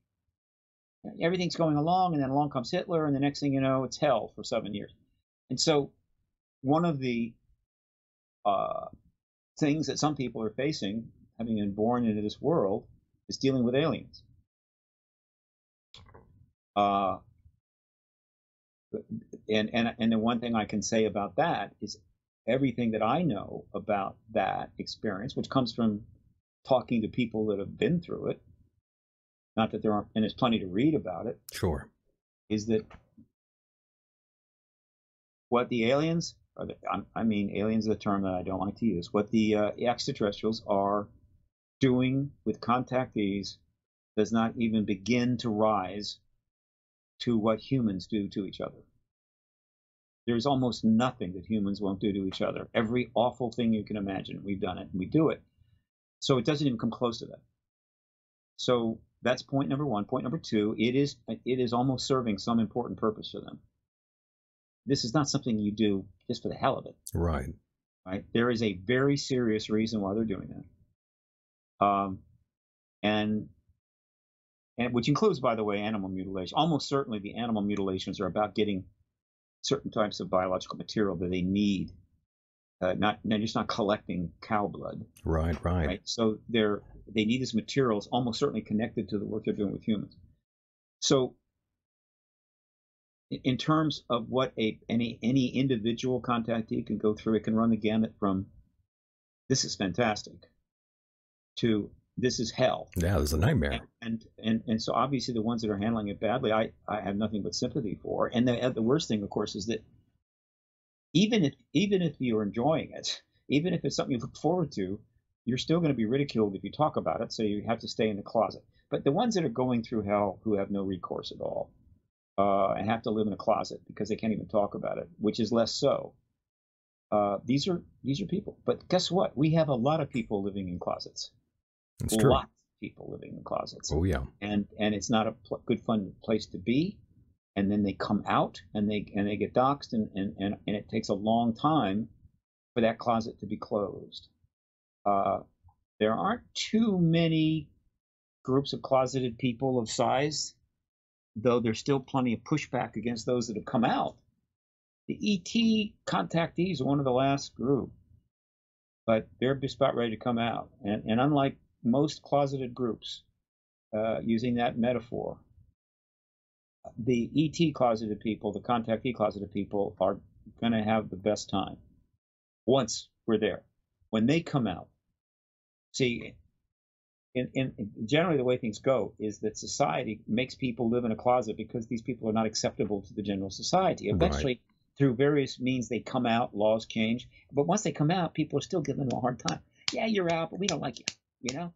Everything's going along, and then along comes Hitler, and the next thing you know, it's hell for seven years. And so, one of the uh, things that some people are facing, having been born into this world, is dealing with aliens. Uh, and and and the one thing I can say about that is everything that I know about that experience, which comes from talking to people that have been through it. Not that there aren't, and there's plenty to read about it. Sure. Is that what the aliens the, I mean, aliens is a term that I don't like to use. What the uh, extraterrestrials are doing with contactees does not even begin to rise to what humans do to each other. There's almost nothing that humans won't do to each other. Every awful thing you can imagine, we've done it and we do it. So it doesn't even come close to that. So that's point number one. Point number two, it is it is almost serving some important purpose for them this is not something you do just for the hell of it. Right. Right. There is a very serious reason why they're doing that. Um, and and which includes, by the way, animal mutilation. Almost certainly, the animal mutilations are about getting certain types of biological material that they need. Uh, not they're just not collecting cow blood. Right, right. Right. So they're they need this material. It's almost certainly connected to the work they're doing with humans. So in terms of what a any any individual contactee can go through, it can run the gamut from this is fantastic to this is hell. Yeah, this is a nightmare. And, and and and so obviously the ones that are handling it badly, I I have nothing but sympathy for. And the the worst thing, of course, is that even if even if you're enjoying it, even if it's something you look forward to, you're still going to be ridiculed if you talk about it. So you have to stay in the closet. But the ones that are going through hell who have no recourse at all, uh, and have to live in a closet because they can't even talk about it, which is less so. Uh, these are these are people, but guess what? We have a lot of people living in closets. That's true. Lots of people living in closets. Oh yeah. And and it's not a pl- good fun place to be. And then they come out and they and they get doxxed and, and, and, and it takes a long time for that closet to be closed. Uh, there aren't too many groups of closeted people of size, though there's still plenty of pushback against those that have come out. The ET contactees are one of the last group, but they're just about ready to come out. And, and unlike most closeted groups, uh, using that metaphor, the ET closeted people, the contactee closeted people, are going to have the best time once we're there. When they come out, see, in, in, generally the way things go is that society makes people live in a closet because these people are not acceptable to the general society. Eventually, right. through various means, they come out, laws change. But once they come out, people are still giving them a hard time. Yeah, you're out, but we don't like you. You know,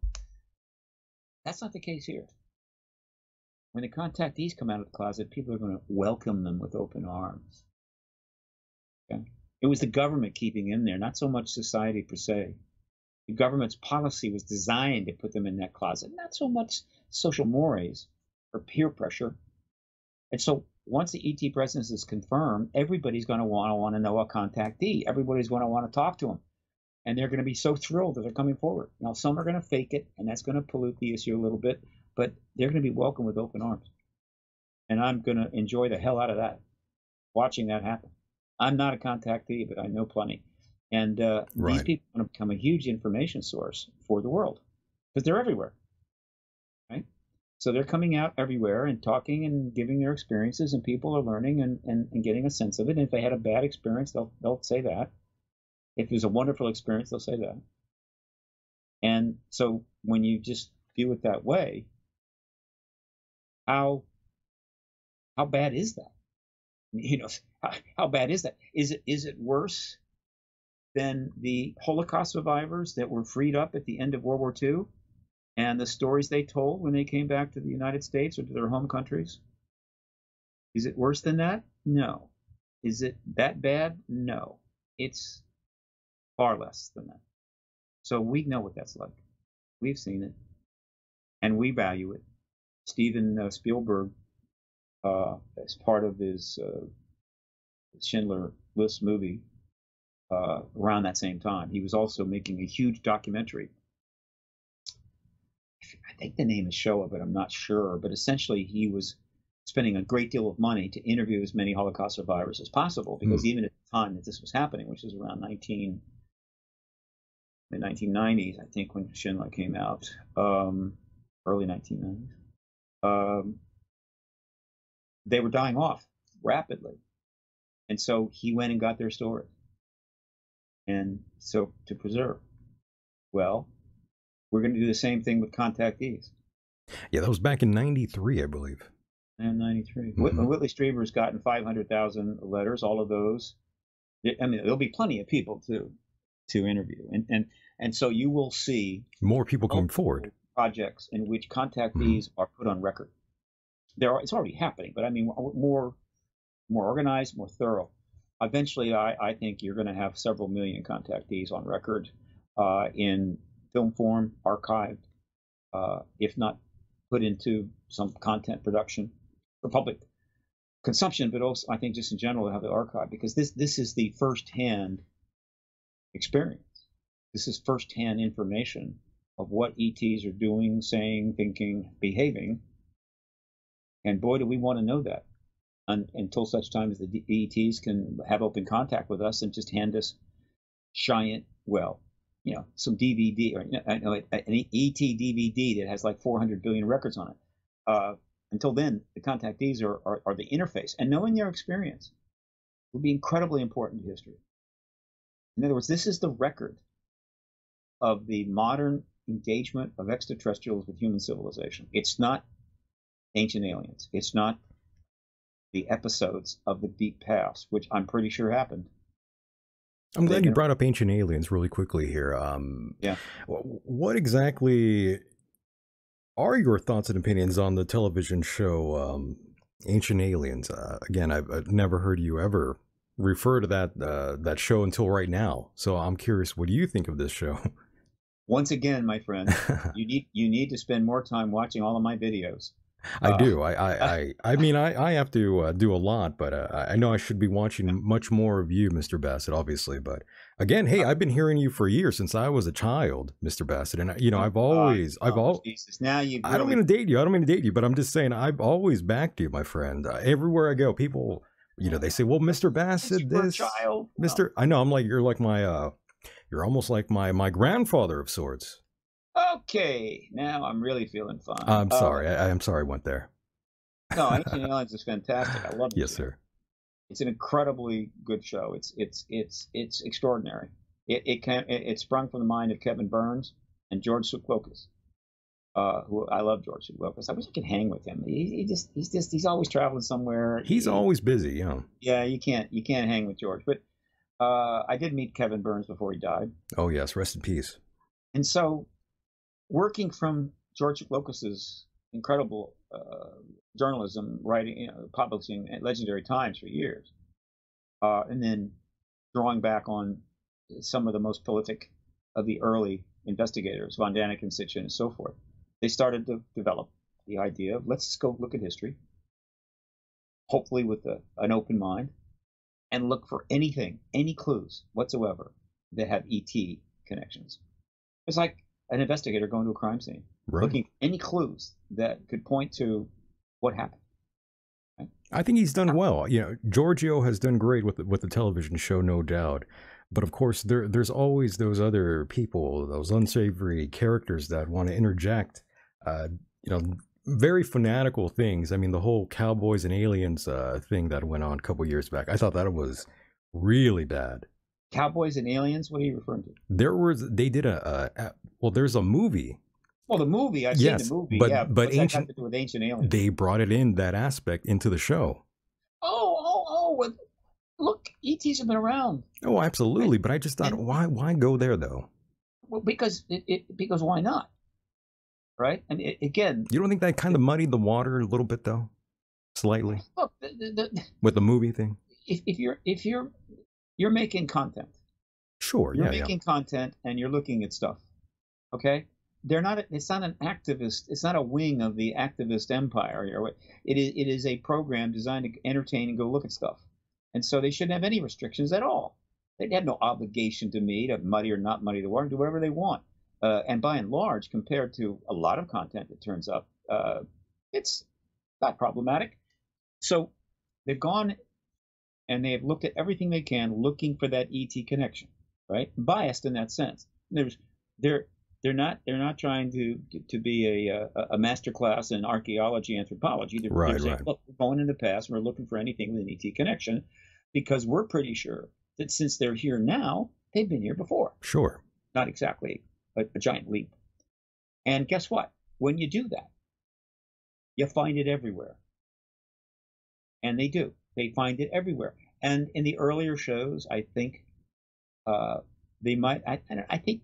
that's not the case here. When the contactees come out of the closet, people are going to welcome them with open arms. Okay? It was the government keeping in there, not so much society per se. The government's policy was designed to put them in that closet, not so much social mores or peer pressure. And so once the ET presence is confirmed, everybody's going to want to want to know a contactee. Everybody's going to want to talk to them. And they're going to be so thrilled that they're coming forward. Now, some are going to fake it, and that's going to pollute the issue a little bit, but they're going to be welcomed with open arms. And I'm going to enjoy the hell out of that, watching that happen. I'm not a contactee, but I know plenty. And uh, right. these people are going to become a huge information source for the world because they're everywhere, right? So they're coming out everywhere and talking and giving their experiences, and people are learning and, and, and getting a sense of it. And if they had a bad experience, they'll they'll say that. If it was a wonderful experience, they'll say that. And so when you just view it that way, how how bad is that? You know, how, how bad is that? Is it is it worse than the Holocaust survivors that were freed up at the end of World War II and the stories they told when they came back to the United States or to their home countries? Is it worse than that? No. Is it that bad? No. It's far less than that. So we know what that's like. We've seen it, and we value it. Steven uh, Spielberg, uh, as part of his uh, Schindler List movie, uh, around that same time. He was also making a huge documentary. I think the name is Shoah, but I'm not sure. But essentially, he was spending a great deal of money to interview as many Holocaust survivors as possible, because mm. even at the time that this was happening, which was around 19 the 1990s, I think, when Schindler came out, um, early 1990s, um, they were dying off rapidly. And so he went and got their stories and so to preserve. Well, we're going to do the same thing with contactees. Yeah, that was back in '93, I believe. And '93, mm-hmm. Whitley Strieber's gotten 500,000 letters. All of those. I mean, there'll be plenty of people to to interview, and and and so you will see more people coming forward. Projects in which contactees mm-hmm. are put on record. There, are, it's already happening, but I mean more more organized, more thorough eventually, I, I think you're going to have several million contactees on record uh, in film form, archived, uh, if not put into some content production for public consumption, but also I think just in general to have the archive because this this is the firsthand experience. This is firsthand information of what ETs are doing, saying, thinking, behaving. And boy, do we want to know that un, until such time as the ETs can have open contact with us and just hand us giant, well, you know, some DVD or you know, an ET DVD that has like 400 billion records on it. Uh, until then, the contactees are, are, are the interface, and knowing their experience will be incredibly important to history. In other words, this is the record of the modern engagement of extraterrestrials with human civilization. It's not ancient aliens. It's not the episodes of the deep past, which I'm pretty sure happened. I'm glad you brought up ancient aliens really quickly here. Um, yeah. What exactly are your thoughts and opinions on the television show um, Ancient Aliens? Uh, again, I've, I've, never heard you ever refer to that uh, that show until right now. So I'm curious, what do you think of this show? Once again, my friend, you need you need to spend more time watching all of my videos. I Uh, do. I, I, I, I mean, I, I have to uh, do a lot, but uh, I know I should be watching much more of you, Mr. Bassett, obviously. But again, hey, I've been hearing you for years since I was a child, Mr. Bassett, and I- you know, I've always, I've always. Jesus. Now you. I don't mean to date you. I don't mean to date you, but I'm just saying I've always backed you, my friend. Uh, everywhere I go, people, you know, they say, "Well, Mr. Bassett, this, child, Mr." I know. I'm like, you're like my, uh, you're almost like my my grandfather of sorts. Okay, now I'm really feeling fine. I'm Uh, sorry. I, I'm sorry. I went there. no, Ancient Aliens is fantastic. I love it. Yes, sir. It's an incredibly good show. It's it's it's it's extraordinary. It it can it, it sprung from the mind of Kevin Burns and George Tsoukalos. Uh, who I love George Tsoukalos. I wish I could hang with him. He, he just he's just he's always traveling somewhere. He's He- always busy. You know. yeah. You can't you can't hang with George. But uh, I did meet Kevin Burns before he died. Oh yes. Rest in peace. And so, working from George Tsoukalos's incredible uh, journalism, writing, you know, publishing at Legendary Times for years, uh, and then drawing back on some of the most prolific of the early investigators, Von Daniken and Sitchin and so forth, they started to develop the idea of let's just go look at history, hopefully with a, an open mind, and look for anything, any clues whatsoever that have ET connections. It's like an investigator going to a crime scene, Right. looking for any clues that could point to what happened. I think he's done uh, well. You know, Giorgio has done great with the, with the television show, no doubt. But of course, there there's always those other people, those unsavory characters that want to interject. Uh, you know, very fanatical things. I mean, the whole cowboys and aliens uh, thing that went on a couple years back. I thought that was really bad. Cowboys and aliens? What are you referring to? There was they did a, a, well, there's a movie. Well, the movie. I've Yes, seen the movie. but- yeah, but ancient- with ancient aliens? They brought it in that aspect into the show. Oh, oh, oh! well, Look, ETs have been around. Oh, absolutely. But I just thought, And- why why go there though? Well, because it, it because why not? Right? And it, again, You don't think that kind of muddied the water a little bit though, slightly look, the, the, the, with the movie thing? if, if you're if you're you're making content, Sure, you're yeah, yeah. making content and you're looking at stuff. Okay, they're not. It's not an activist. It's not a wing of the activist empire. It is. It is a program designed to entertain and go look at stuff. And so they shouldn't have any restrictions at all. They have no obligation to me to muddy or not muddy the water, do whatever they want. Uh, and by and large, compared to a lot of content that turns up, uh, it's not problematic. So they've gone and they have looked at everything they can, looking for that ET connection, right? Biased in that sense. There's they're they're not they're not trying to to be a a, a master class in archaeology anthropology. They're, Right, they're saying, right. look, we're going in the past and we're looking for anything with an ET connection because we're pretty sure that since they're here now, they've been here before. Sure. Not exactly a, a giant leap. And guess what? When you do that, you find it everywhere. And they do. They find it everywhere. And in the earlier shows, I think uh, they might. I, I, think.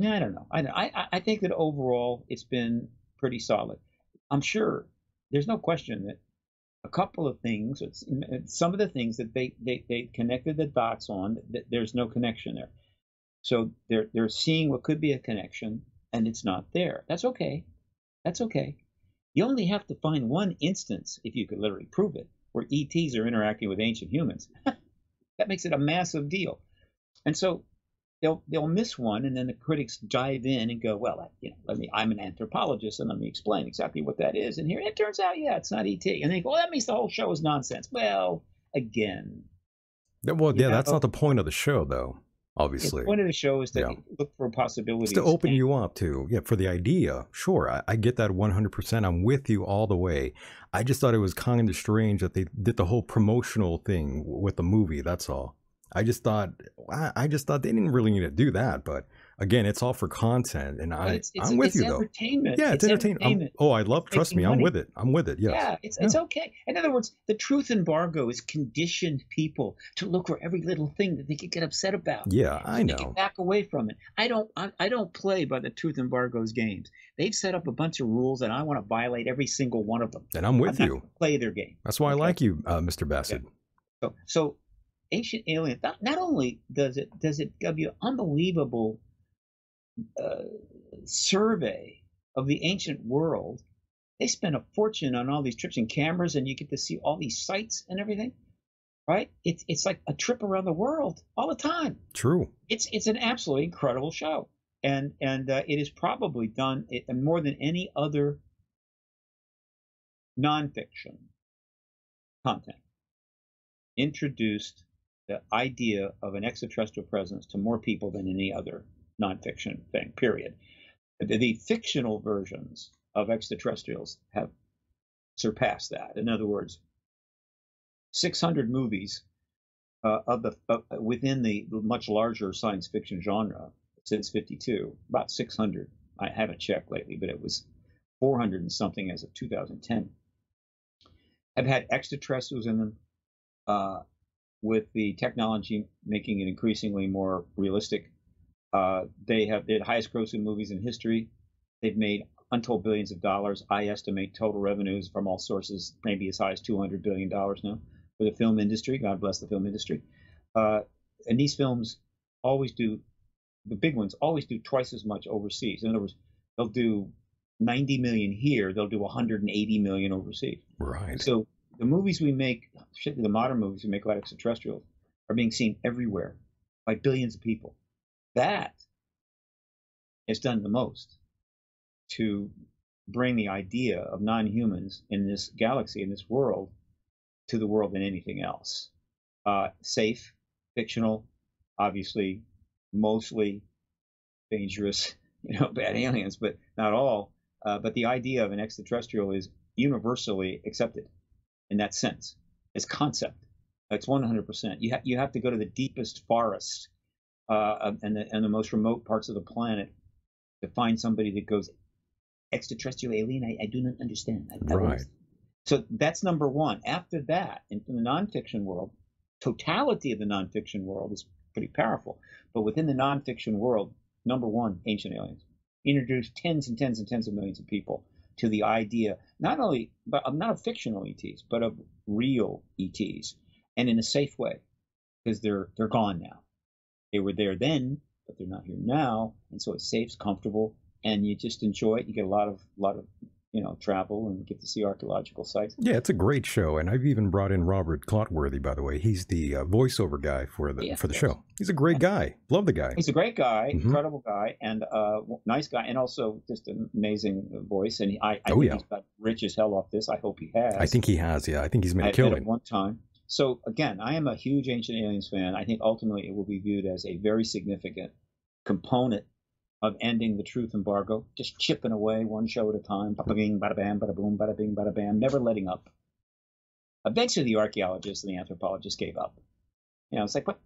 I don't know. I, I I- think that overall it's been pretty solid. I'm sure there's no question that a couple of things, some of the things that they, they, they connected the dots on, that there's no connection there. So they're they're seeing what could be a connection, and it's not there. That's okay. That's okay. You only have to find one instance, if you could literally prove it, where ETs are interacting with ancient humans. that makes it a massive deal. And so they'll they'll miss one, and then the critics dive in and go, well, you know, let me. I'm an anthropologist, and let me explain exactly what that is. And here it turns out, yeah, it's not ET. And they go, well, that means the whole show is nonsense. Well, again, Well, yeah, that's not the point of the show, though. The Obviously, point of the show is to Yeah. look for possibilities. it's to open and- you up to yeah for the idea. Sure, I, I get that one hundred percent. I'm with you all the way. I just thought it was kind of strange that they did the whole promotional thing with the movie. That's all. I just thought I, I just thought they didn't really need to do that. But again, it's all for content, and I it's, it's, I'm with it's you though. Yeah, it's, entertaining. I'm- entertainment. oh, I love. Trust me, making I'm with it. I'm with it. Yes. Yeah, it's it's okay. In other words, the truth embargo has conditioned people to look for every little thing that they could get upset about. Yeah, I They know. can back away from it. I don't. I, I don't play by the truth embargo's games. They've set up a bunch of rules, and I want to violate every single one of them. And I'm with I'm you. play their game. That's why I like you, uh, Mr. Bassett. So, so ancient alien. Not, not only does it does it give you unbelievable survey of the ancient world, they spend a fortune on all these trips and cameras, and you get to see all these sites and everything. Right? It's it's like a trip around the world all the time. True. It's it's an absolutely incredible show, and and uh, it is probably done it, more than any other nonfiction content introduced the idea of an extraterrestrial presence to more people than any other nonfiction thing, period. The, the fictional versions of extraterrestrials have surpassed that. In other words, 600 movies uh, of the uh, within the much larger science fiction genre since 52, about 600. I haven't checked lately, but it was 400 and something as of 2010. Have had extraterrestrials in them. Uh, with the technology making it increasingly more realistic. Uh, they have the highest grossing movies in history. They've made untold billions of dollars. I estimate total revenues from all sources maybe as high as 200 billion dollars now for the film industry. God bless the film industry. Uh, and these films always do the big ones always do twice as much overseas. In other words, they'll do 90 million here, they'll do 180 million overseas. Right. So the movies we make, particularly the modern movies we make about extraterrestrials, are being seen everywhere by billions of people. That has done the most to bring the idea of non-humans in this galaxy, in this world, to the world than anything else. Uh, safe, fictional, obviously, mostly dangerous, you know, bad aliens, but not all. Uh, but the idea of an extraterrestrial is universally accepted in that sense as concept. It's 100%. You, ha- you have to go to the deepest forest uh, and, the, and the most remote parts of the planet to find somebody that goes extraterrestrial alien. I, I do not understand. I, right. So that's number one. After that, in, in the nonfiction world, totality of the nonfiction world is pretty powerful. But within the nonfiction world, number one, ancient aliens introduced tens and tens and tens of millions of people to the idea not only but not of fictional ETs, but of real ETs, and in a safe way, because they're they're gone now. They were there then, but they're not here now, and so it's safe, it's comfortable, and you just enjoy it. You get a lot of lot of you know, travel and get to see archaeological sites. Yeah, it's a great show, and I've even brought in Robert Clotworthy. By the way, he's the uh, voiceover guy for the yeah, for the show. He's a great guy. Love the guy. He's a great guy, mm-hmm. incredible guy, and uh, nice guy, and also just an amazing voice. And I, I oh, think yeah. he's got rich as hell off this. I hope he has. I think he has. Yeah, I think he's made a killing one time. So again, I am a huge Ancient Aliens fan. I think ultimately it will be viewed as a very significant component of ending the truth embargo, just chipping away one show at a time, bada bing, bada bam, bada boom, bada bing, bada bam, never letting up. Eventually, the archaeologists and the anthropologists gave up. You know, it's like, what?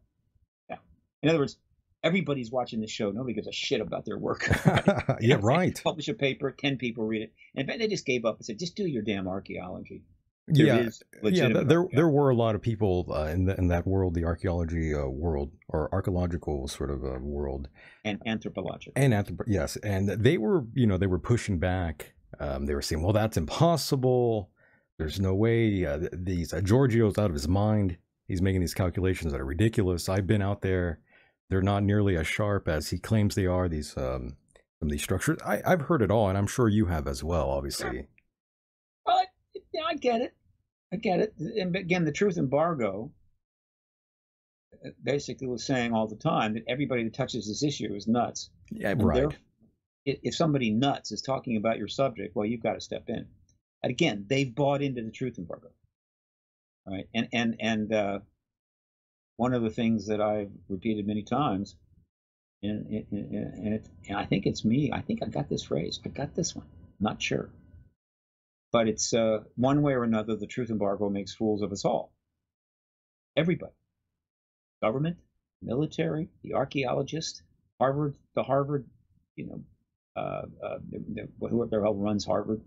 Yeah. In other words, everybody's watching this show. Nobody gives a shit about their work. Right? yeah, right. Publish a paper, 10 people read it. And then they just gave up and said, just do your damn archaeology. There yeah, yeah. There, there were a lot of people uh, in the, in that world, the archaeology uh, world or archaeological sort of uh, world, and anthropological, and anthrop- yes, and they were, you know, they were pushing back. Um, they were saying, "Well, that's impossible. There's no way." Uh, these uh, Giorgio's out of his mind. He's making these calculations that are ridiculous. I've been out there; they're not nearly as sharp as he claims they are. These um, some of these structures. I, I've heard it all, and I'm sure you have as well. Obviously. Well, yeah, I get it. I get it. And again, the truth embargo uh, basically was saying all the time that everybody that touches this issue is nuts. Yeah, and right. If somebody nuts is talking about your subject, well, you've got to step in. And again, they've bought into the truth embargo, right? And and and uh, one of the things that I've repeated many times, and, and, and, it, and I think it's me. I think I got this phrase. I got this one. I'm not sure. But it's uh, one way or another, the truth embargo makes fools of us all. Everybody. Government, military, the archaeologist, Harvard, the Harvard, you know, uh, uh, whoever the hell runs Harvard,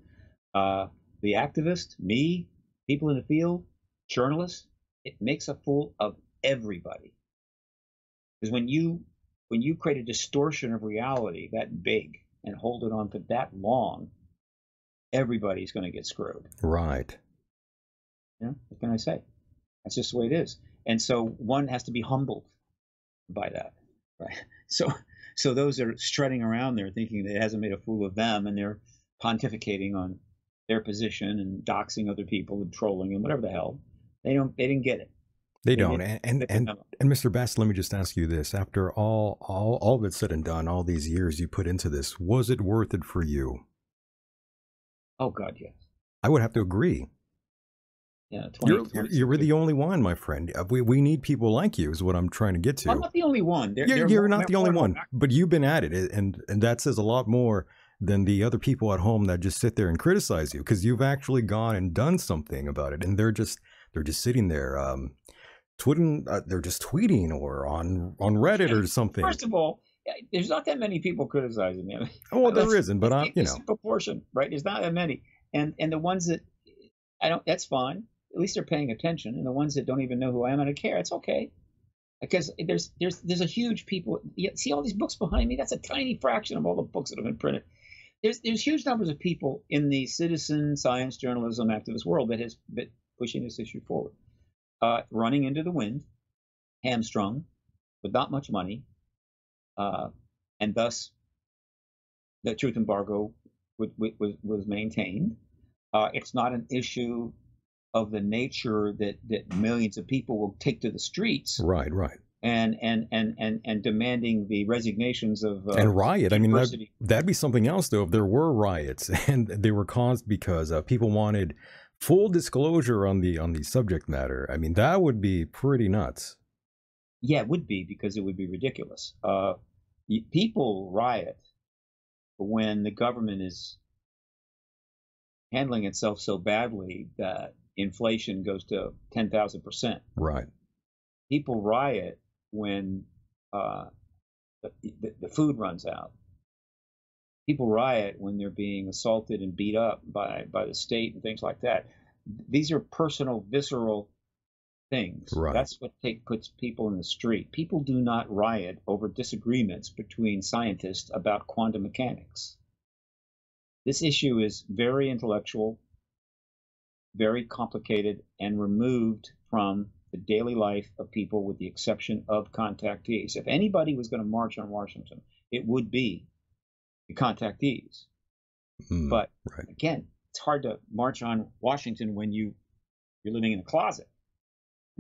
uh, the activist, me, people in the field, journalists. It makes a fool of everybody. Because when you when you create a distortion of reality that big and hold it on for that long, everybody's going to get screwed. Right. Yeah, what can I say? That's just the way it is. And so one has to be humbled by that. Right. So So those are strutting around there thinking that it hasn't made a fool of them, and they're pontificating on their position and doxing other people and trolling and whatever the hell. They don't. They didn't get it. They don't. And and, and, and Mr. Bassett, let me just ask you this: After all, all all of it's said and done, all these years you put into this, was it worth it for you? Oh God, yes. I would have to agree. Yeah, 20, you're, 20, you're, the only one, my friend. Uh, we, we need people like you, is what I'm trying to get to. I'm not the only one. They're, you're, they're you're not the only one, but you've been at it, and and that says a lot more than the other people at home that just sit there and criticize you because you've actually gone and done something about it, and they're just they're just sitting there, um, tweeting. Uh, they're just tweeting or on on Reddit or something. First of all, there's not that many people criticizing me. Oh, well, there isn't, but I, you know, proportion, right? There's not that many, and and the ones that I don't, that's fine at least they're paying attention. And the ones that don't even know who I am and I care, it's okay. Because there's there's there's a huge people. You see all these books behind me? That's a tiny fraction of all the books that have been printed. There's there's huge numbers of people in the citizen science journalism activist world that has been pushing this issue forward, uh, running into the wind, hamstrung, with not much money, uh, and thus the truth embargo was, was, was maintained. Uh, it's not an issue of the nature that that millions of people will take to the streets. Right, right. And and and and and demanding the resignations of uh, and riot. I mean, that, that'd be something else though. If there were riots and they were caused because uh, people wanted full disclosure on the on the subject matter, I mean, that would be pretty nuts. Yeah, it would be because it would be ridiculous. Uh, people riot when the government is handling itself so badly that inflation goes to 10,000%. Right. People riot when uh, the, the, the, food runs out. People riot when they're being assaulted and beat up by, by the state and things like that. These are personal, visceral things. Right. That's what take, puts people in the street. People do not riot over disagreements between scientists about quantum mechanics. This issue is very intellectual, very complicated and removed from the daily life of people with the exception of contactees. If anybody was going to march on Washington, it would be the contactees. Mm, but right. again, it's hard to march on Washington when you you're living in a closet.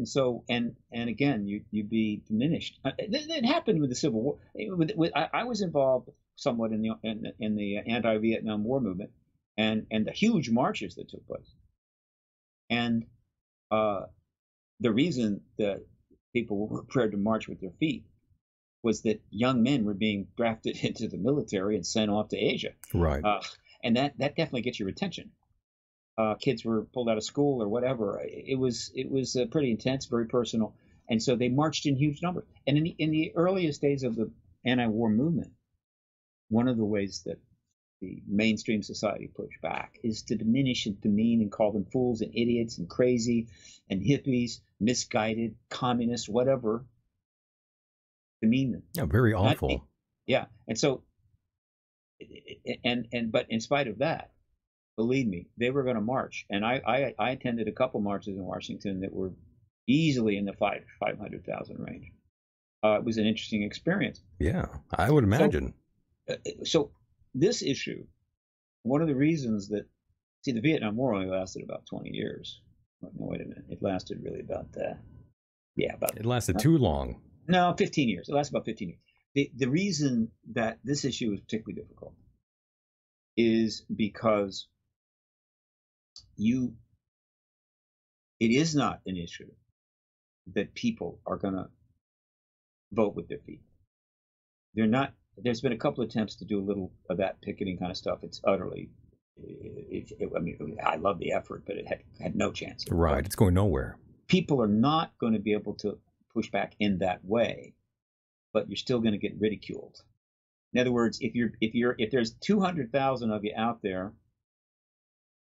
And so, and and again, you you'd be diminished. Uh, it, it happened with the Civil War. With, with, I, I, was involved somewhat in the in, in the anti-Vietnam War movement, and and the huge marches that took place. And uh, the reason that people were prepared to march with their feet was that young men were being drafted into the military and sent off to Asia. Right. Uh, and that, that definitely gets your attention. Uh, kids were pulled out of school or whatever. It was it was uh, pretty intense, very personal, and so they marched in huge numbers. And in the, in the earliest days of the anti-war movement, one of the ways that the mainstream society pushed back is to diminish and demean and call them fools and idiots and crazy and hippies, misguided, communists, whatever. Demean them. Yeah, very awful. yeah, and so, and and but in spite of that, believe me, they were going to march, and I, I I attended a couple marches in Washington that were easily in the five five hundred thousand range. Uh, it was an interesting experience. Yeah, I would imagine. So, uh, so this issue, one of the reasons that, see, the Vietnam War only lasted about 20 years. No, wait a minute. It lasted really about, uh, yeah, about. It lasted uh, too long. No, 15 years. It lasted about 15 years. The, the reason that this issue is particularly difficult is because you, it is not an issue that people are going to vote with their feet. They're not there's been a couple attempts to do a little of that picketing kind of stuff. It's utterly, it, it, I mean, I love the effort, but it had, had no chance. Right, it's going nowhere. People are not going to be able to push back in that way, but you're still going to get ridiculed. In other words, if you're if you're if there's 200,000 of you out there,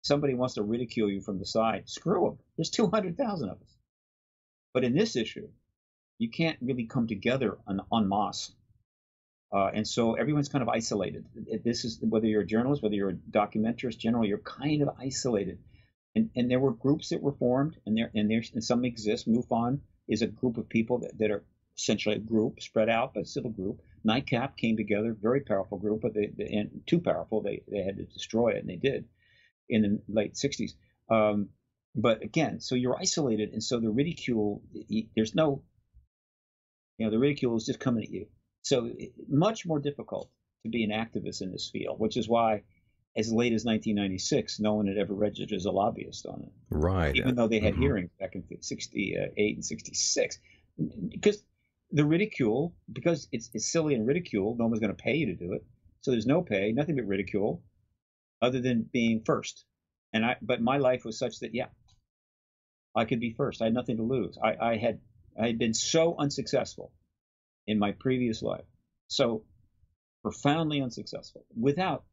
somebody wants to ridicule you from the side, screw them. There's 200,000 of us. But in this issue, you can't really come together en, en masse uh, and so everyone's kind of isolated. This is whether you're a journalist, whether you're a documentarist, generally you're kind of isolated. And, and there were groups that were formed, and there and there and some exist. MUFON is a group of people that, that are essentially a group spread out, but a group. NICAP came together, very powerful group, but they, they and too powerful. They they had to destroy it, and they did in the late 60s. Um, but again, so you're isolated, and so the ridicule, there's no, you know, the ridicule is just coming at you. So much more difficult to be an activist in this field, which is why, as late as 1996, no one had ever registered as a lobbyist on it. Right. Even though they had Mhm. hearings back in 68 and 66, because the ridicule, because it's, it's silly and ridicule, no one's going to pay you to do it. So there's no pay, nothing but ridicule, other than being first. And I, but my life was such that yeah, I could be first. I had nothing to lose. I, I had I had been so unsuccessful in my previous life, so profoundly unsuccessful, without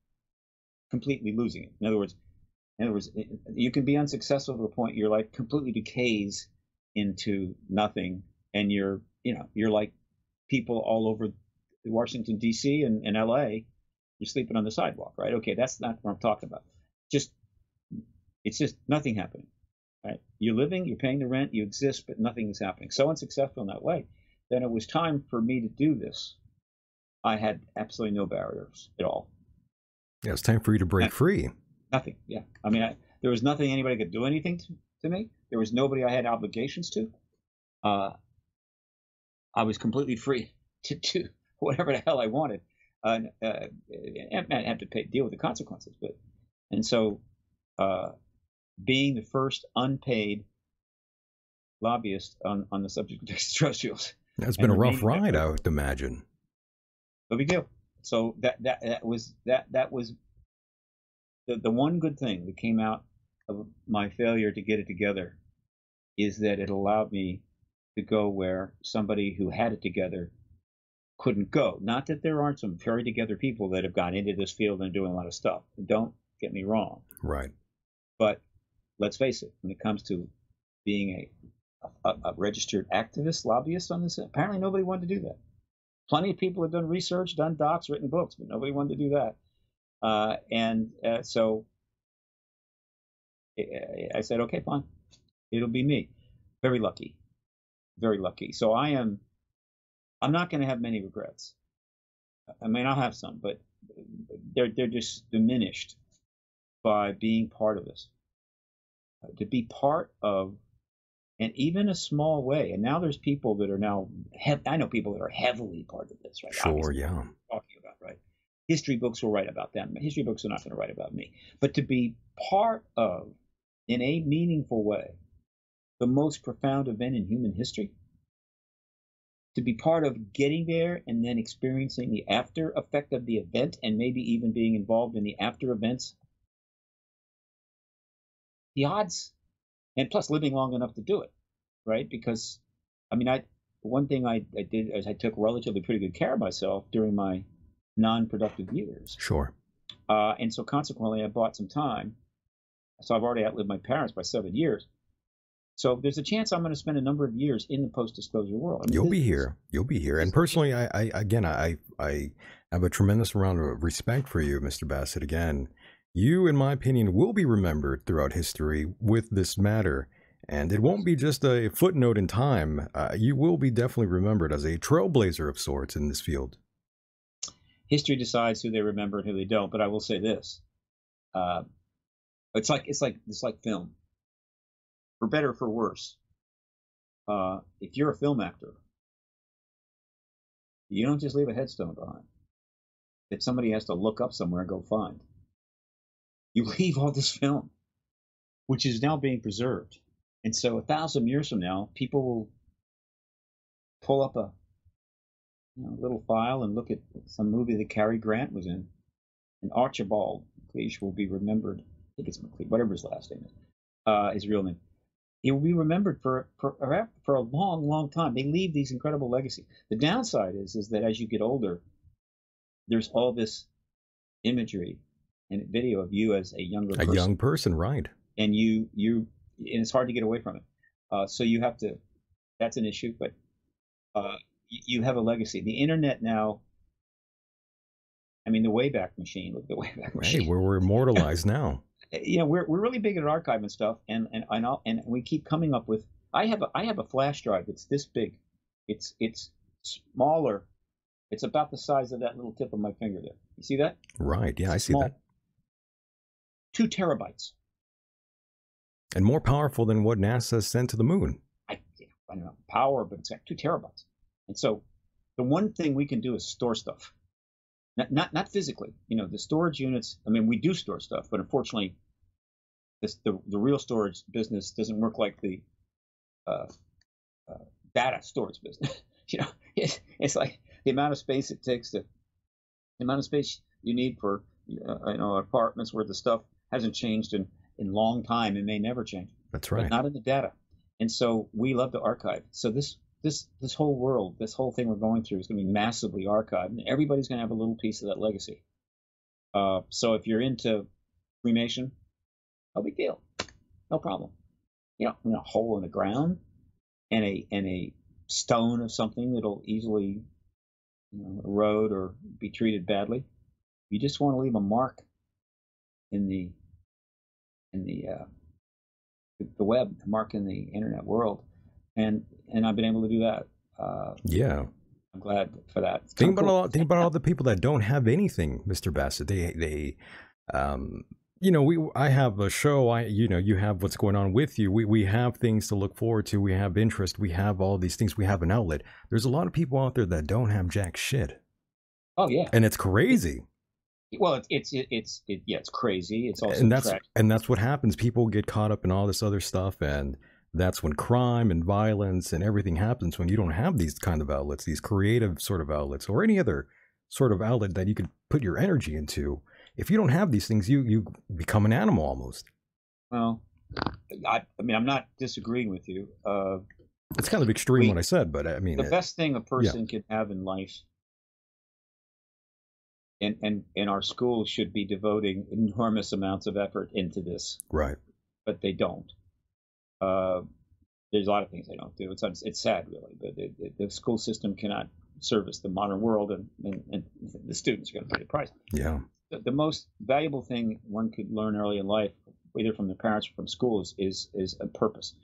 completely losing it. In other words, in other words, you can be unsuccessful to a point your life completely decays into nothing, and you're you know you're like people all over Washington D.C. and, and L.A. You're sleeping on the sidewalk, right? Okay, that's not what I'm talking about. Just it's just nothing happening. Right? You're living, you're paying the rent, you exist, but nothing is happening. So unsuccessful in that way. Then it was time for me to do this. I had absolutely no barriers at all. Yeah, it's time for you to break free. Nothing. Yeah. I mean, I, there was nothing anybody could do anything to, to me. There was nobody I had obligations to. Uh, I was completely free to do whatever the hell I wanted. Uh, uh, and have to pay, deal with the consequences. But and so, uh, being the first unpaid lobbyist on, on the subject of extraterrestrials, That's been a rough ride, I would imagine. no big deal. So that that that was that that was the the one good thing that came out of my failure to get it together is that it allowed me to go where somebody who had it together couldn't go. Not that there aren't some very together people that have gone into this field and doing a lot of stuff. Don't get me wrong. Right. But let's face it, when it comes to being a, a, a registered activist, lobbyist on this, apparently nobody wanted to do that. Plenty of people have done research, done docs, written books, but nobody wanted to do that. Uh, and uh, so I- I said, okay, fine, it'll be me. Very lucky, very lucky. So I am. I'm not going to have many regrets. I mean, I'll have some, but they're they're just diminished by being part of this. Uh, to be part of, and even a small way. And now there's people that are now. Hev- I know people that are heavily part of this, right? Sure, Obviously, yeah. talking about, right? History books will write about them. History books are not going to write about me. But to be part of, in a meaningful way, the most profound event in human history, to be part of getting there and then experiencing the after effect of the event and maybe even being involved in the after events, the odds, and plus living long enough to do it, right? Because, I mean, I one thing I, I did is I took relatively pretty good care of myself during my non-productive years, Sure. uh, and so consequently I bought some time. So I've already outlived my parents by seven years. So there's a chance I'm going to spend a number of years in the post-disclosure world. I mean, You'll be here. You'll be here. And personally, I, I again, I, I have a tremendous amount of respect for you, Mr. Bassett. Again, you, in my opinion, will be remembered throughout history with this matter. And it won't be just a footnote in time. Uh, you will be definitely remembered as a trailblazer of sorts in this field. history decides who they remember and who they don't. But I will say this: uh, it's like it's like it's like film, for better or for worse. Uh, if you're a film actor, you don't just leave a headstone behind that somebody has to look up somewhere and go find. You leave all this film, which is now being preserved, and so a thousand years from now, people will pull up a you know, little file and look at some movie that Cary Grant was in. And Archibald McLeish will be remembered. I think it's McLeish, whatever his last name is, uh, his real name. He will be remembered for, for for a long, long time. They leave these incredible legacies. The downside is is that as you get older, there's all this imagery and video of you as a younger A person young person, right? and you you and it's hard to get away from it. Uh, so you have to. That's an issue, but uh, you, have a legacy. The internet now. I mean, the Wayback Machine. Look, at the Wayback Machine. Hey, we're, we're immortalized now. Eh, you know, we're we're really big at archiving stuff, and and and, I'll, and we keep coming up with. I have a I have a flash drive that's this big. It's it's smaller It's about the size of that little tip of my finger there. You see that? Right. Yeah, I see Small. that. Two terabytes. And more powerful than what NASA sent to the moon. I, I don't know power, but it's got two terabytes. And so the one thing we can do is store stuff. Not, not not physically. You know, the storage units. I mean, we do store stuff, but unfortunately, this, the the real storage business doesn't work like the uh, uh, data storage business. you know, it's, it's like the amount of space it takes to the amount of space you need for uh, you know apartments where the stuff hasn't changed in in long time and may never change That's but right. not in the data. And so we love to archive. So this this this whole world, this whole thing we're going through is going to be massively archived, and everybody's going to have a little piece of that legacy. Uh, so if you're into cremation, no big deal, no problem. You know, you know, a hole in the ground and a and a stone of something that'll easily you know, erode or be treated badly. You just want to leave a mark in the in the uh, the- web, the mark in the internet world, and and I've been able to do that. Uh, yeah. I'm glad for that. It's Think about cool. all think about all the people that don't have anything, Mr. Bassett. They they um you know, we I have a show, I you know, you have what's going on with you. We we have things to look forward to. We have interest. We have all these things. We have an outlet. There's a lot of people out there that don't have jack shit. Oh yeah. And it's crazy. Well, it's it's it, it's it, yeah, it's crazy. It's also and that's and that's what happens. People get caught up in all this other stuff and that's when crime and violence and everything happens when you don't have these kind of outlets, these creative sort of outlets, or any other sort of outlet that you could put your energy into. If you don't have these things, you you become an animal almost. Well, I, I mean, I'm not disagreeing with you. Uh, It's kind of extreme We- what I said, but I mean, the it- best thing a person can have in life and, and, and our schools should be devoting enormous amounts of effort into this, right? but they don't. Uh, there's a lot of things they don't do. It's it's sad, really, but it, it, the school system cannot service the modern world, and, and, and the students are going to pay the price. Yeah, The, the most valuable thing one could learn early in life, either from their parents or from schools, is is a purpose.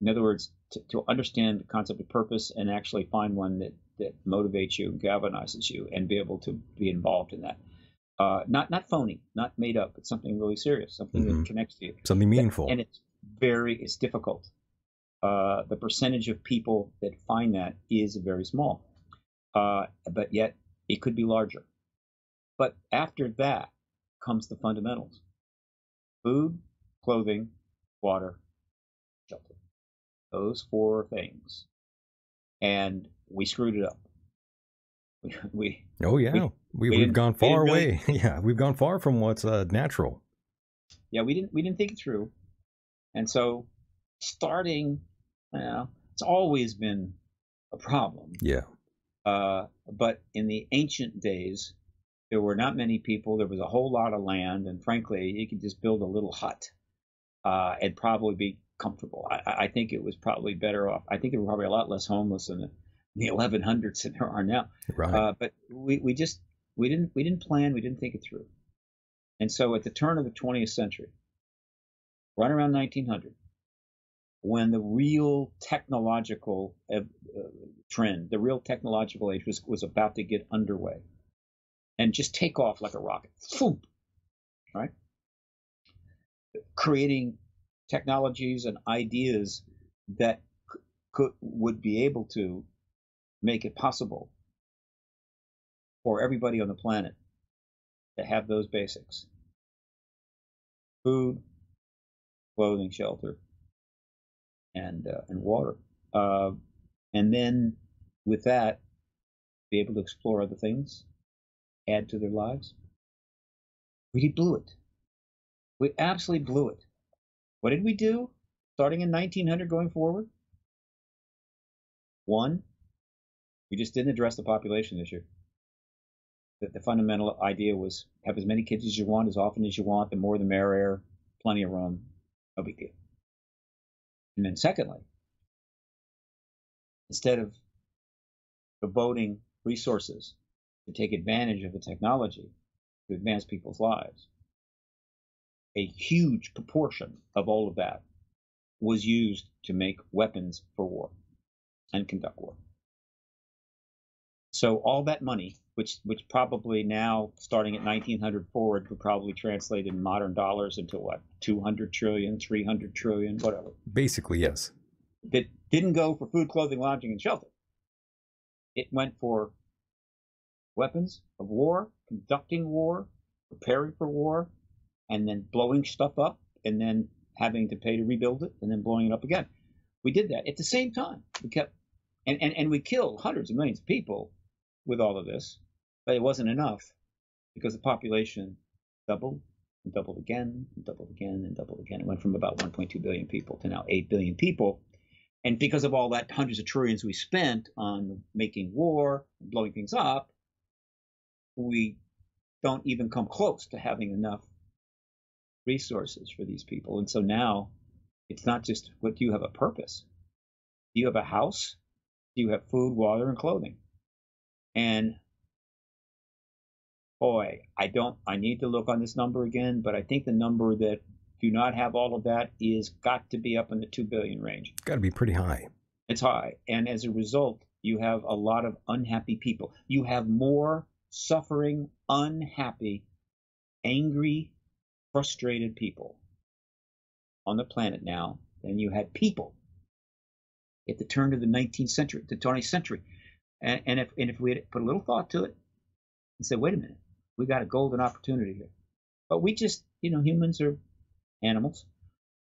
In other words, to, to understand the concept of purpose and actually find one that, that motivates you, galvanizes you, and be able to be involved in that. Uh, not not phony, not made up, but something really serious, something Mhm. that connects to you. something meaningful. And it's very it's difficult. Uh, the percentage of people that find that is very small, uh, but yet it could be larger. But after that comes the fundamentals: food, clothing, water, shelter. Those four things, and we screwed it up. We, we oh yeah, we, we have gone far really- away. yeah, we've gone far from what's uh, natural. yeah we didn't we didn't think it through and so starting you know it's always been a problem Yeah, uh, but in the ancient days there were not many people there was a whole lot of land and frankly you could just build a little hut uh, and probably be comfortable. I, I think it was probably better off i think there were probably a lot less homeless in the, in the 1100s than there are now. Right. uh, but we, we just we didn't we didn't plan we didn't think it through. And so at the turn of the 20th century right around 1900 when the real technological uh, trend the real technological age was, was about to get underway and just take off like a rocket Phoom! right creating technologies and ideas that could would be able to make it possible for everybody on the planet to have those basics food, clothing, shelter, and, uh, and water. Uh, and then with that, be able to explore other things, add to their lives. We blew it. We absolutely blew it. What did we do starting in 1900 going forward? One, we just didn't address the population issue. The, the fundamental idea was have as many kids as you want, as often as you want, the more the merrier, plenty of room, no big deal. And then secondly, instead of devoting resources to take advantage of the technology to advance people's lives, a huge proportion of all of that was used to make weapons for war and conduct war. So all that money, which which probably now starting at 1900 forward would probably translate in modern dollars into what 200 trillion, 300 trillion, whatever. Basically, yes. That didn't go for food, clothing, lodging, and shelter. It went for weapons of war, conducting war, preparing for war, and then blowing stuff up, and then having to pay to rebuild it, and then blowing it up again. We did that at the same time. We kept, and, and, and we killed hundreds of millions of people with all of this, but it wasn't enough because the population doubled and doubled again and doubled again and doubled again. It went from about 1.2 billion people to now 8 billion people. And because of all that hundreds of trillions we spent on making war, blowing things up, we don't even come close to having enough resources for these people. And so now it's not just what do you have a purpose? Do you have a house? Do you have food, water, and clothing? And boy, I don't, I need to look on this number again, but I think the number that do not have all of that is got to be up in the 2 billion range. Got to be pretty high. It's high. And as a result, you have a lot of unhappy people. You have more suffering, unhappy, angry, frustrated people on the planet now than you had people at the turn of the 19th century, the 20th century. And, and if and if we had put a little thought to it and said, wait a minute, we got a golden opportunity here. But we just, you know, humans are animals.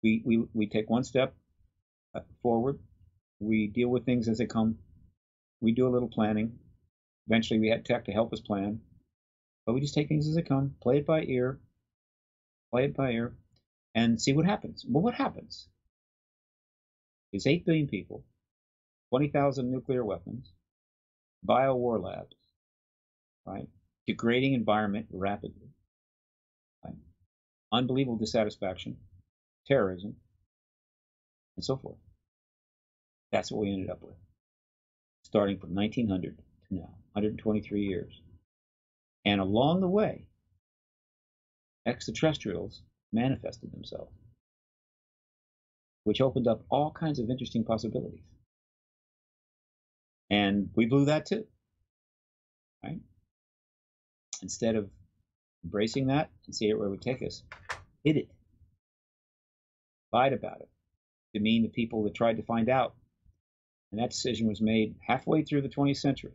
We we we take one step uh, forward. We deal with things as they come. We do a little planning. Eventually, we had tech to help us plan. But we just take things as they come, play it by ear, play it by ear, and see what happens. Well, what happens is 8 billion people, 20,000 nuclear weapons, bio war labs, right? Degrading environment rapidly, right? unbelievable dissatisfaction, terrorism, and so forth. That's what we ended up with, starting from 1900 to now, 123 years. And along the way, extraterrestrials manifested themselves, which opened up all kinds of interesting possibilities. And we blew that too. Right? Instead of embracing that and seeing where it would take us, hid it. Lied about it. Demeaned the people that tried to find out. And that decision was made halfway through the 20th century.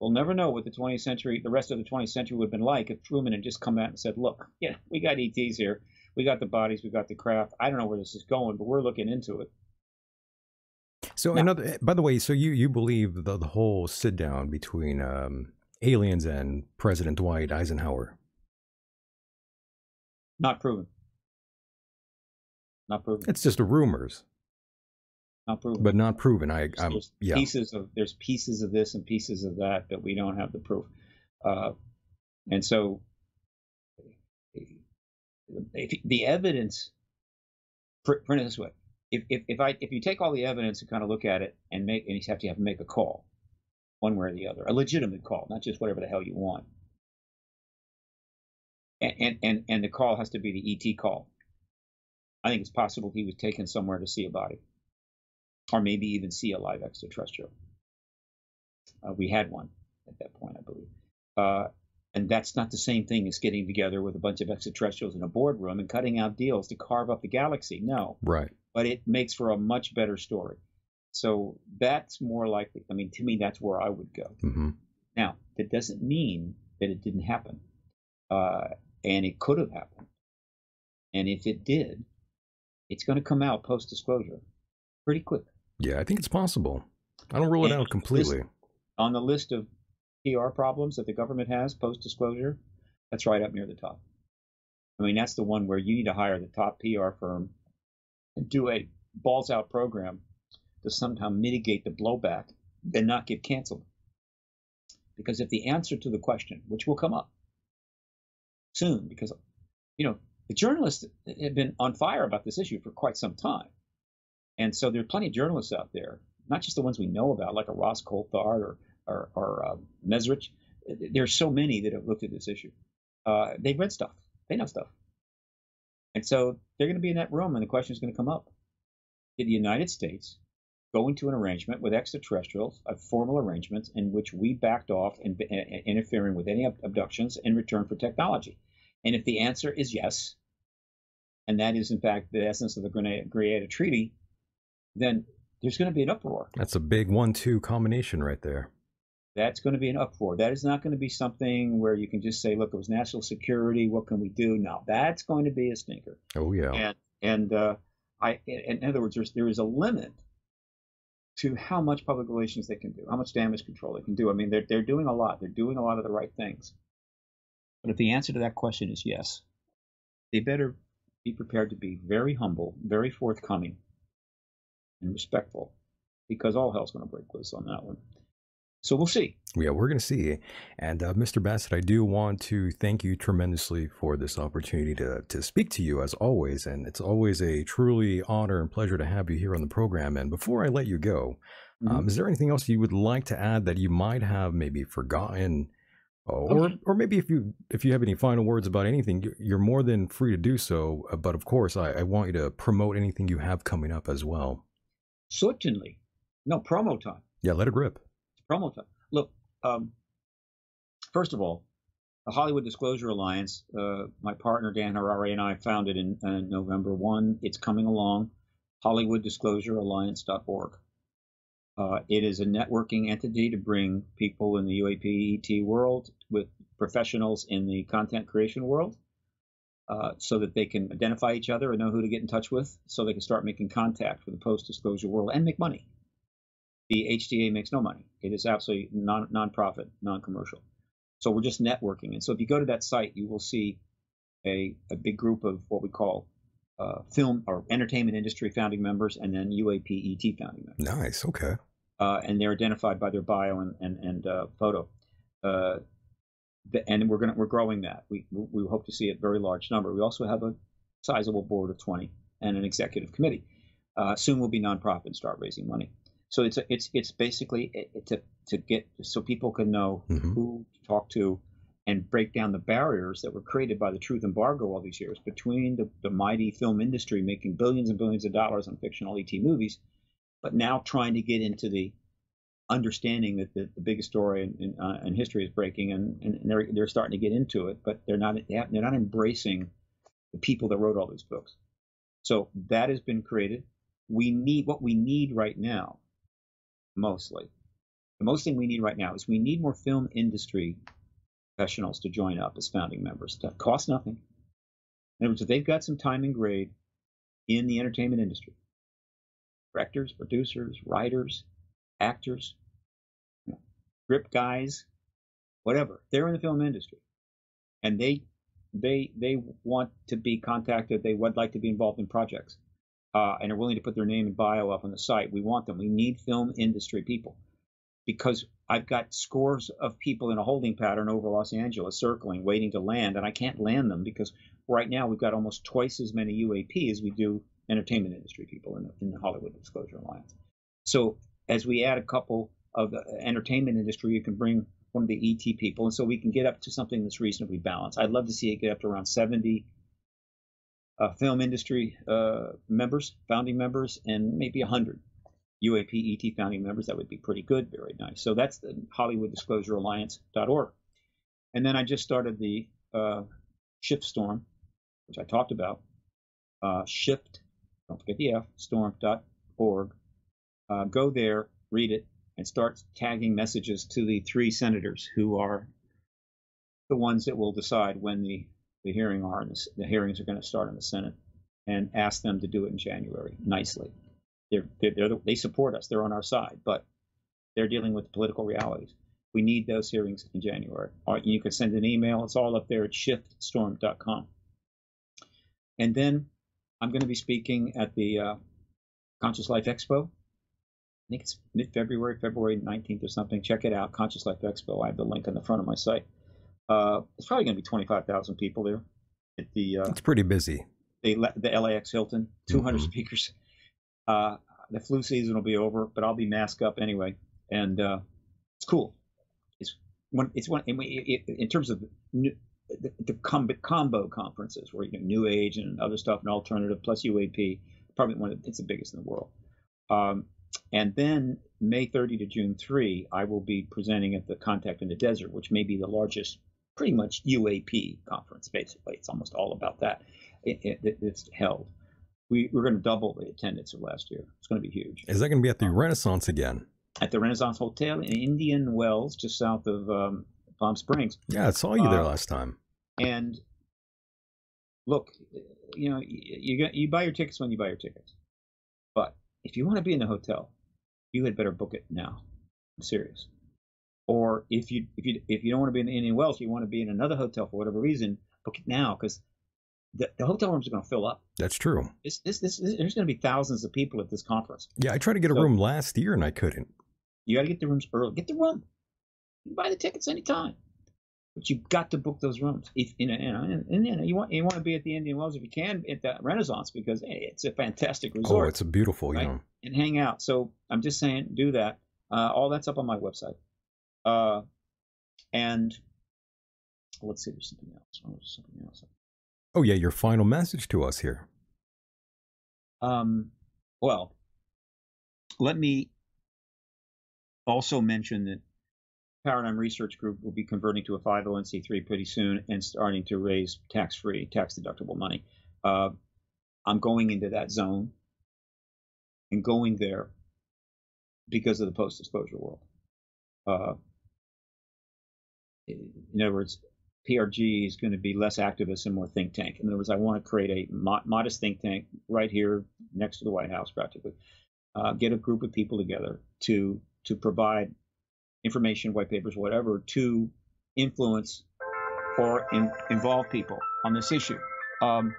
We'll never know what the 20th century, the rest of the 20th century would have been like if Truman had just come out and said, look, yeah, we got ETs here. We got the bodies. We got the craft. I don't know where this is going, but we're looking into it. So now, another, by the way, so you you believe the, the whole sit down between um, aliens and President Dwight Eisenhower? Not proven. Not proven. It's just rumors. Not proven. But not proven. I I'm, there's yeah. pieces of there's pieces of this and pieces of that that we don't have the proof. Uh, and so if the evidence print it this way if, if, if I if you take all the evidence and kind of look at it and make and you have to have to make a call, one way or the other, a legitimate call, not just whatever the hell you want. And and and, and the call has to be the ET call. I think it's possible he was taken somewhere to see a body, or maybe even see a live extraterrestrial. Uh, we had one at that point, I believe. Uh, and that's not the same thing as getting together with a bunch of extraterrestrials in a boardroom and cutting out deals to carve up the galaxy. No. Right but it makes for a much better story. So that's more likely. I mean, to me, that's where I would go. Mm-hmm. Now, that doesn't mean that it didn't happen, uh, and it could have happened. And if it did, it's going to come out post disclosure pretty quick. Yeah, I think it's possible. I don't rule and it out completely. List, on the list of PR problems that the government has post disclosure, that's right up near the top. I mean, that's the one where you need to hire the top PR firm and do a balls out program to somehow mitigate the blowback and not get canceled. Because if the answer to the question, which will come up soon, because you know the journalists have been on fire about this issue for quite some time, and so there are plenty of journalists out there, not just the ones we know about, like a Ross Coulthart or or, or uh, Mezrich. There are so many that have looked at this issue. Uh, they've read stuff. They know stuff. And so they're going to be in that room, and the question is going to come up: Did the United States go into an arrangement with extraterrestrials, a formal arrangement in which we backed off and interfering with any abductions in return for technology. And if the answer is yes, and that is in fact the essence of the Greada Treaty, then there's going to be an uproar. That's a big one-two combination right there. That's going to be an uproar. That is not going to be something where you can just say, "Look, it was national security. What can we do?" now? that's going to be a stinker. Oh yeah. And and uh, I, in other words, there's there is a limit to how much public relations they can do, how much damage control they can do. I mean, they're they're doing a lot. They're doing a lot of the right things. But if the answer to that question is yes, they better be prepared to be very humble, very forthcoming, and respectful, because all hell's going to break loose on that one. So we'll see. Yeah, we're going to see. And uh, Mr. Bassett, I do want to thank you tremendously for this opportunity to, to speak to you as always. And it's always a truly honor and pleasure to have you here on the program. And before I let you go, um, mm-hmm. um, is there anything else you would like to add that you might have maybe forgotten? Or, okay. or maybe if you if you have any final words about anything, you're more than free to do so. Uh, but of course, I, I want you to promote anything you have coming up as well. Certainly, no promo time. Yeah, let it rip promo time. Look, um, first of all, the Hollywood Disclosure Alliance, uh, my partner Dan Harary and I founded in uh, November 1. It's coming along, HollywoodDisclosureAlliance.org. Uh, it is a networking entity to bring people in the UAP ET world with professionals in the content creation world uh, so that they can identify each other and know who to get in touch with so they can start making contact with the post disclosure world and make money the HDA makes no money. It is absolutely non nonprofit, non-commercial. So we're just networking. And so if you go to that site, you will see a, a big group of what we call uh, film or entertainment industry founding members and then UAPET founding members. Nice. Okay. Uh, and they're identified by their bio and and, and uh, photo. The, and we're gonna we're growing that. We we hope to see a very large number. We also have a sizable board of 20 and an executive committee. Uh, soon we'll be nonprofit and start raising money. So it's a, it's it's basically it, to to get so people can know mm-hmm. who to talk to and break down the barriers that were created by the truth embargo all these years between the, the mighty film industry making billions and billions of dollars on fictional ET movies, but now trying to get into the understanding that the, the biggest story in, in, uh, in history is breaking, and, and they're they're starting to get into it, but they're not they're not embracing the people that wrote all these books. So that has been created. We need what we need right now mostly. The most thing we need right now is we need more film industry professionals to join up as founding members. That costs nothing. In other words, if they've got some time and grade in the entertainment industry, directors, producers, writers, actors, grip guys, whatever, they're in the film industry, and they they they want to be contacted. They would like to be involved in projects uh, and are willing to put their name and bio up on the site. We want them. We need film industry people because I've got scores of people in a holding pattern over Los Angeles circling, waiting to land, and I can't land them because right now we've got almost twice as many UAP as we do entertainment industry people in the, in the Hollywood Disclosure Alliance. So as we add a couple of the entertainment industry, you can bring one of the ET people, and so we can get up to something that's reasonably balanced. I'd love to see it get up to around 70 uh, film industry uh, members, founding members, and maybe 100 UAP ET founding members. That would be pretty good, very nice. So that's the HollywoodDisclosureAlliance.org. And then I just started the uh, Shift Storm, which I talked about. Uh, shift, don't forget the F, storm.org. Uh, go there, read it, and start tagging messages to the three senators who are the ones that will decide when the the hearing are the, the hearings are going to start in the Senate, and ask them to do it in January nicely. They're, they're, they're, they support us. They're on our side, but they're dealing with the political realities. We need those hearings in January. Or you can send an email. It's all up there at shiftstorm.com. And then I'm going to be speaking at the uh, Conscious Life Expo. I think it's mid February, February 19th or something. Check it out, Conscious Life Expo. I have the link on the front of my site. Uh, it's probably going to be 25,000 people there. At the uh, it's pretty busy. The, the LAX Hilton, 200 mm-hmm. speakers. Uh, the flu season will be over, but I'll be masked up anyway, and uh, it's cool. It's one. It's one. In, in terms of new, the, the combo conferences where you know New Age and other stuff and alternative plus UAP, probably one. Of, it's the biggest in the world. Um, And then May 30 to June 3, I will be presenting at the Contact in the Desert, which may be the largest, pretty much UAP conference, basically. It's almost all about that. It, it, it's held. We, we're going to double the attendance of last year. It's going to be huge. Is that going to be at the Renaissance again? At the Renaissance Hotel in Indian Wells, just south of um, Palm Springs. Yeah, I saw you there Uh, last time. And look, you know, you, you you buy your tickets when you buy your tickets. If you want to be in the hotel, you had better book it now. I'm serious. Or if you if you if you don't want to be in the Indian Wells, you want to be in another hotel for whatever reason, book it now because the, the hotel rooms are going to fill up. That's true. This, this, this, there's going to be thousands of people at this conference. Yeah, I tried to get a So- room last year and I couldn't. You got to get the rooms early. Get the room. You can buy the tickets anytime, but you've got to book those rooms. If you know, you know, and, and you, know, you want you want to be at the Indian Wells if you can at the Renaissance because hey, it's a fantastic resort. Oh, resort it's a beautiful, you Right. know. and hang out. So I'm just saying, do that. Uh, all that's up on my website. Uh, and let's see, there's something else. Oh, there's something else. Oh, yeah, your final message to us here. Um, well, let me also mention that Paradigm Research Group will be converting to a 501c3 pretty soon and starting to raise tax-free, tax-deductible money. Uh, I'm going into that zone and going there because of the post exposure world. Uh, in other words, PRG is going to be less activist and more think tank. In other words, I want to create a mo- modest think tank right here next to the White House, practically. Uh, get a group of people together to to provide information, white papers, whatever, to influence or in, involve people on this issue. Um,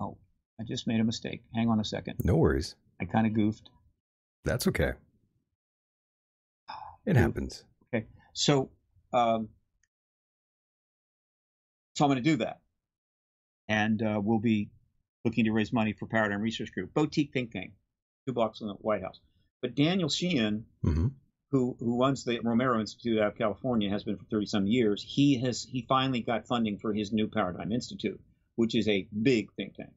oh, I just made a mistake. Hang on a second. No worries. I kind of goofed. That's okay. It Oof. happens. Okay. So, um, so I'm going to do that, and uh, we'll be looking to raise money for Paradigm Research Group, boutique think tank, two blocks from the White House. But Daniel Sheehan, hmm who who runs the Romero Institute out of California, has been for 30 some years. He has he finally got funding for his new Paradigm Institute, which is a big think tank.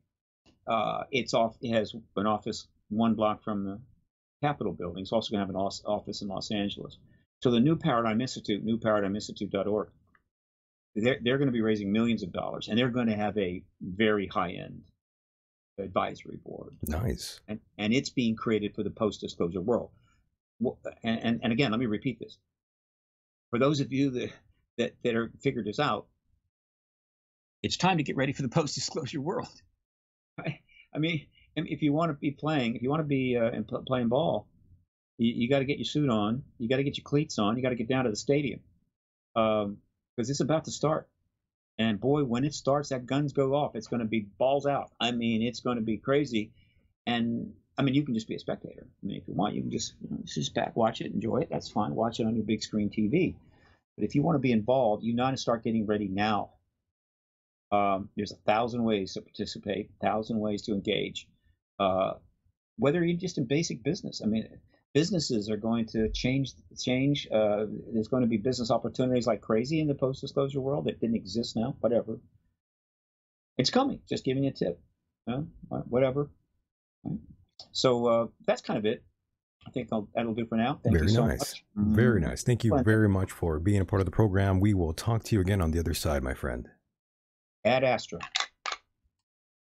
Uh, it's off. It has an office one block from the Capitol building. It's also going to have an office in Los Angeles. So the new Paradigm Institute, newparadigminstitute.org, they're they're going to be raising millions of dollars, and they're going to have a very high end advisory board Nice. and, and it's being created for the post-disclosure world. And, and, and again, let me repeat this. For those of you that, that, that are figured this out, it's time to get ready for the post-disclosure world. Right? I mean, if you want to be playing, if you want to be uh, playing ball, you, you got to get your suit on, you got to get your cleats on, you got to get down to the stadium because it's about to start. And boy, when it starts, that guns go off. It's going to be balls out. I mean, it's going to be crazy. And I mean, you can just be a spectator. I mean, if you want, you can just you know, sit back, watch it, enjoy it. That's fine. Watch it on your big screen TV. But if you want to be involved, you got to start getting ready now. Um, there's a thousand ways to participate, a thousand ways to engage. Uh, whether you're just in basic business, I mean, businesses are going to change. Change. Uh, there's going to be business opportunities like crazy in the post-disclosure world that didn't exist now. Whatever. It's coming. Just giving you a tip. Whatever. So uh, that's kind of it. I think I'll, that'll do for now. Thank Very you so nice. much. Very nice. Thank you Fun. very much for being a part of the program. We will talk to you again on the other side, my friend. Ad Astra.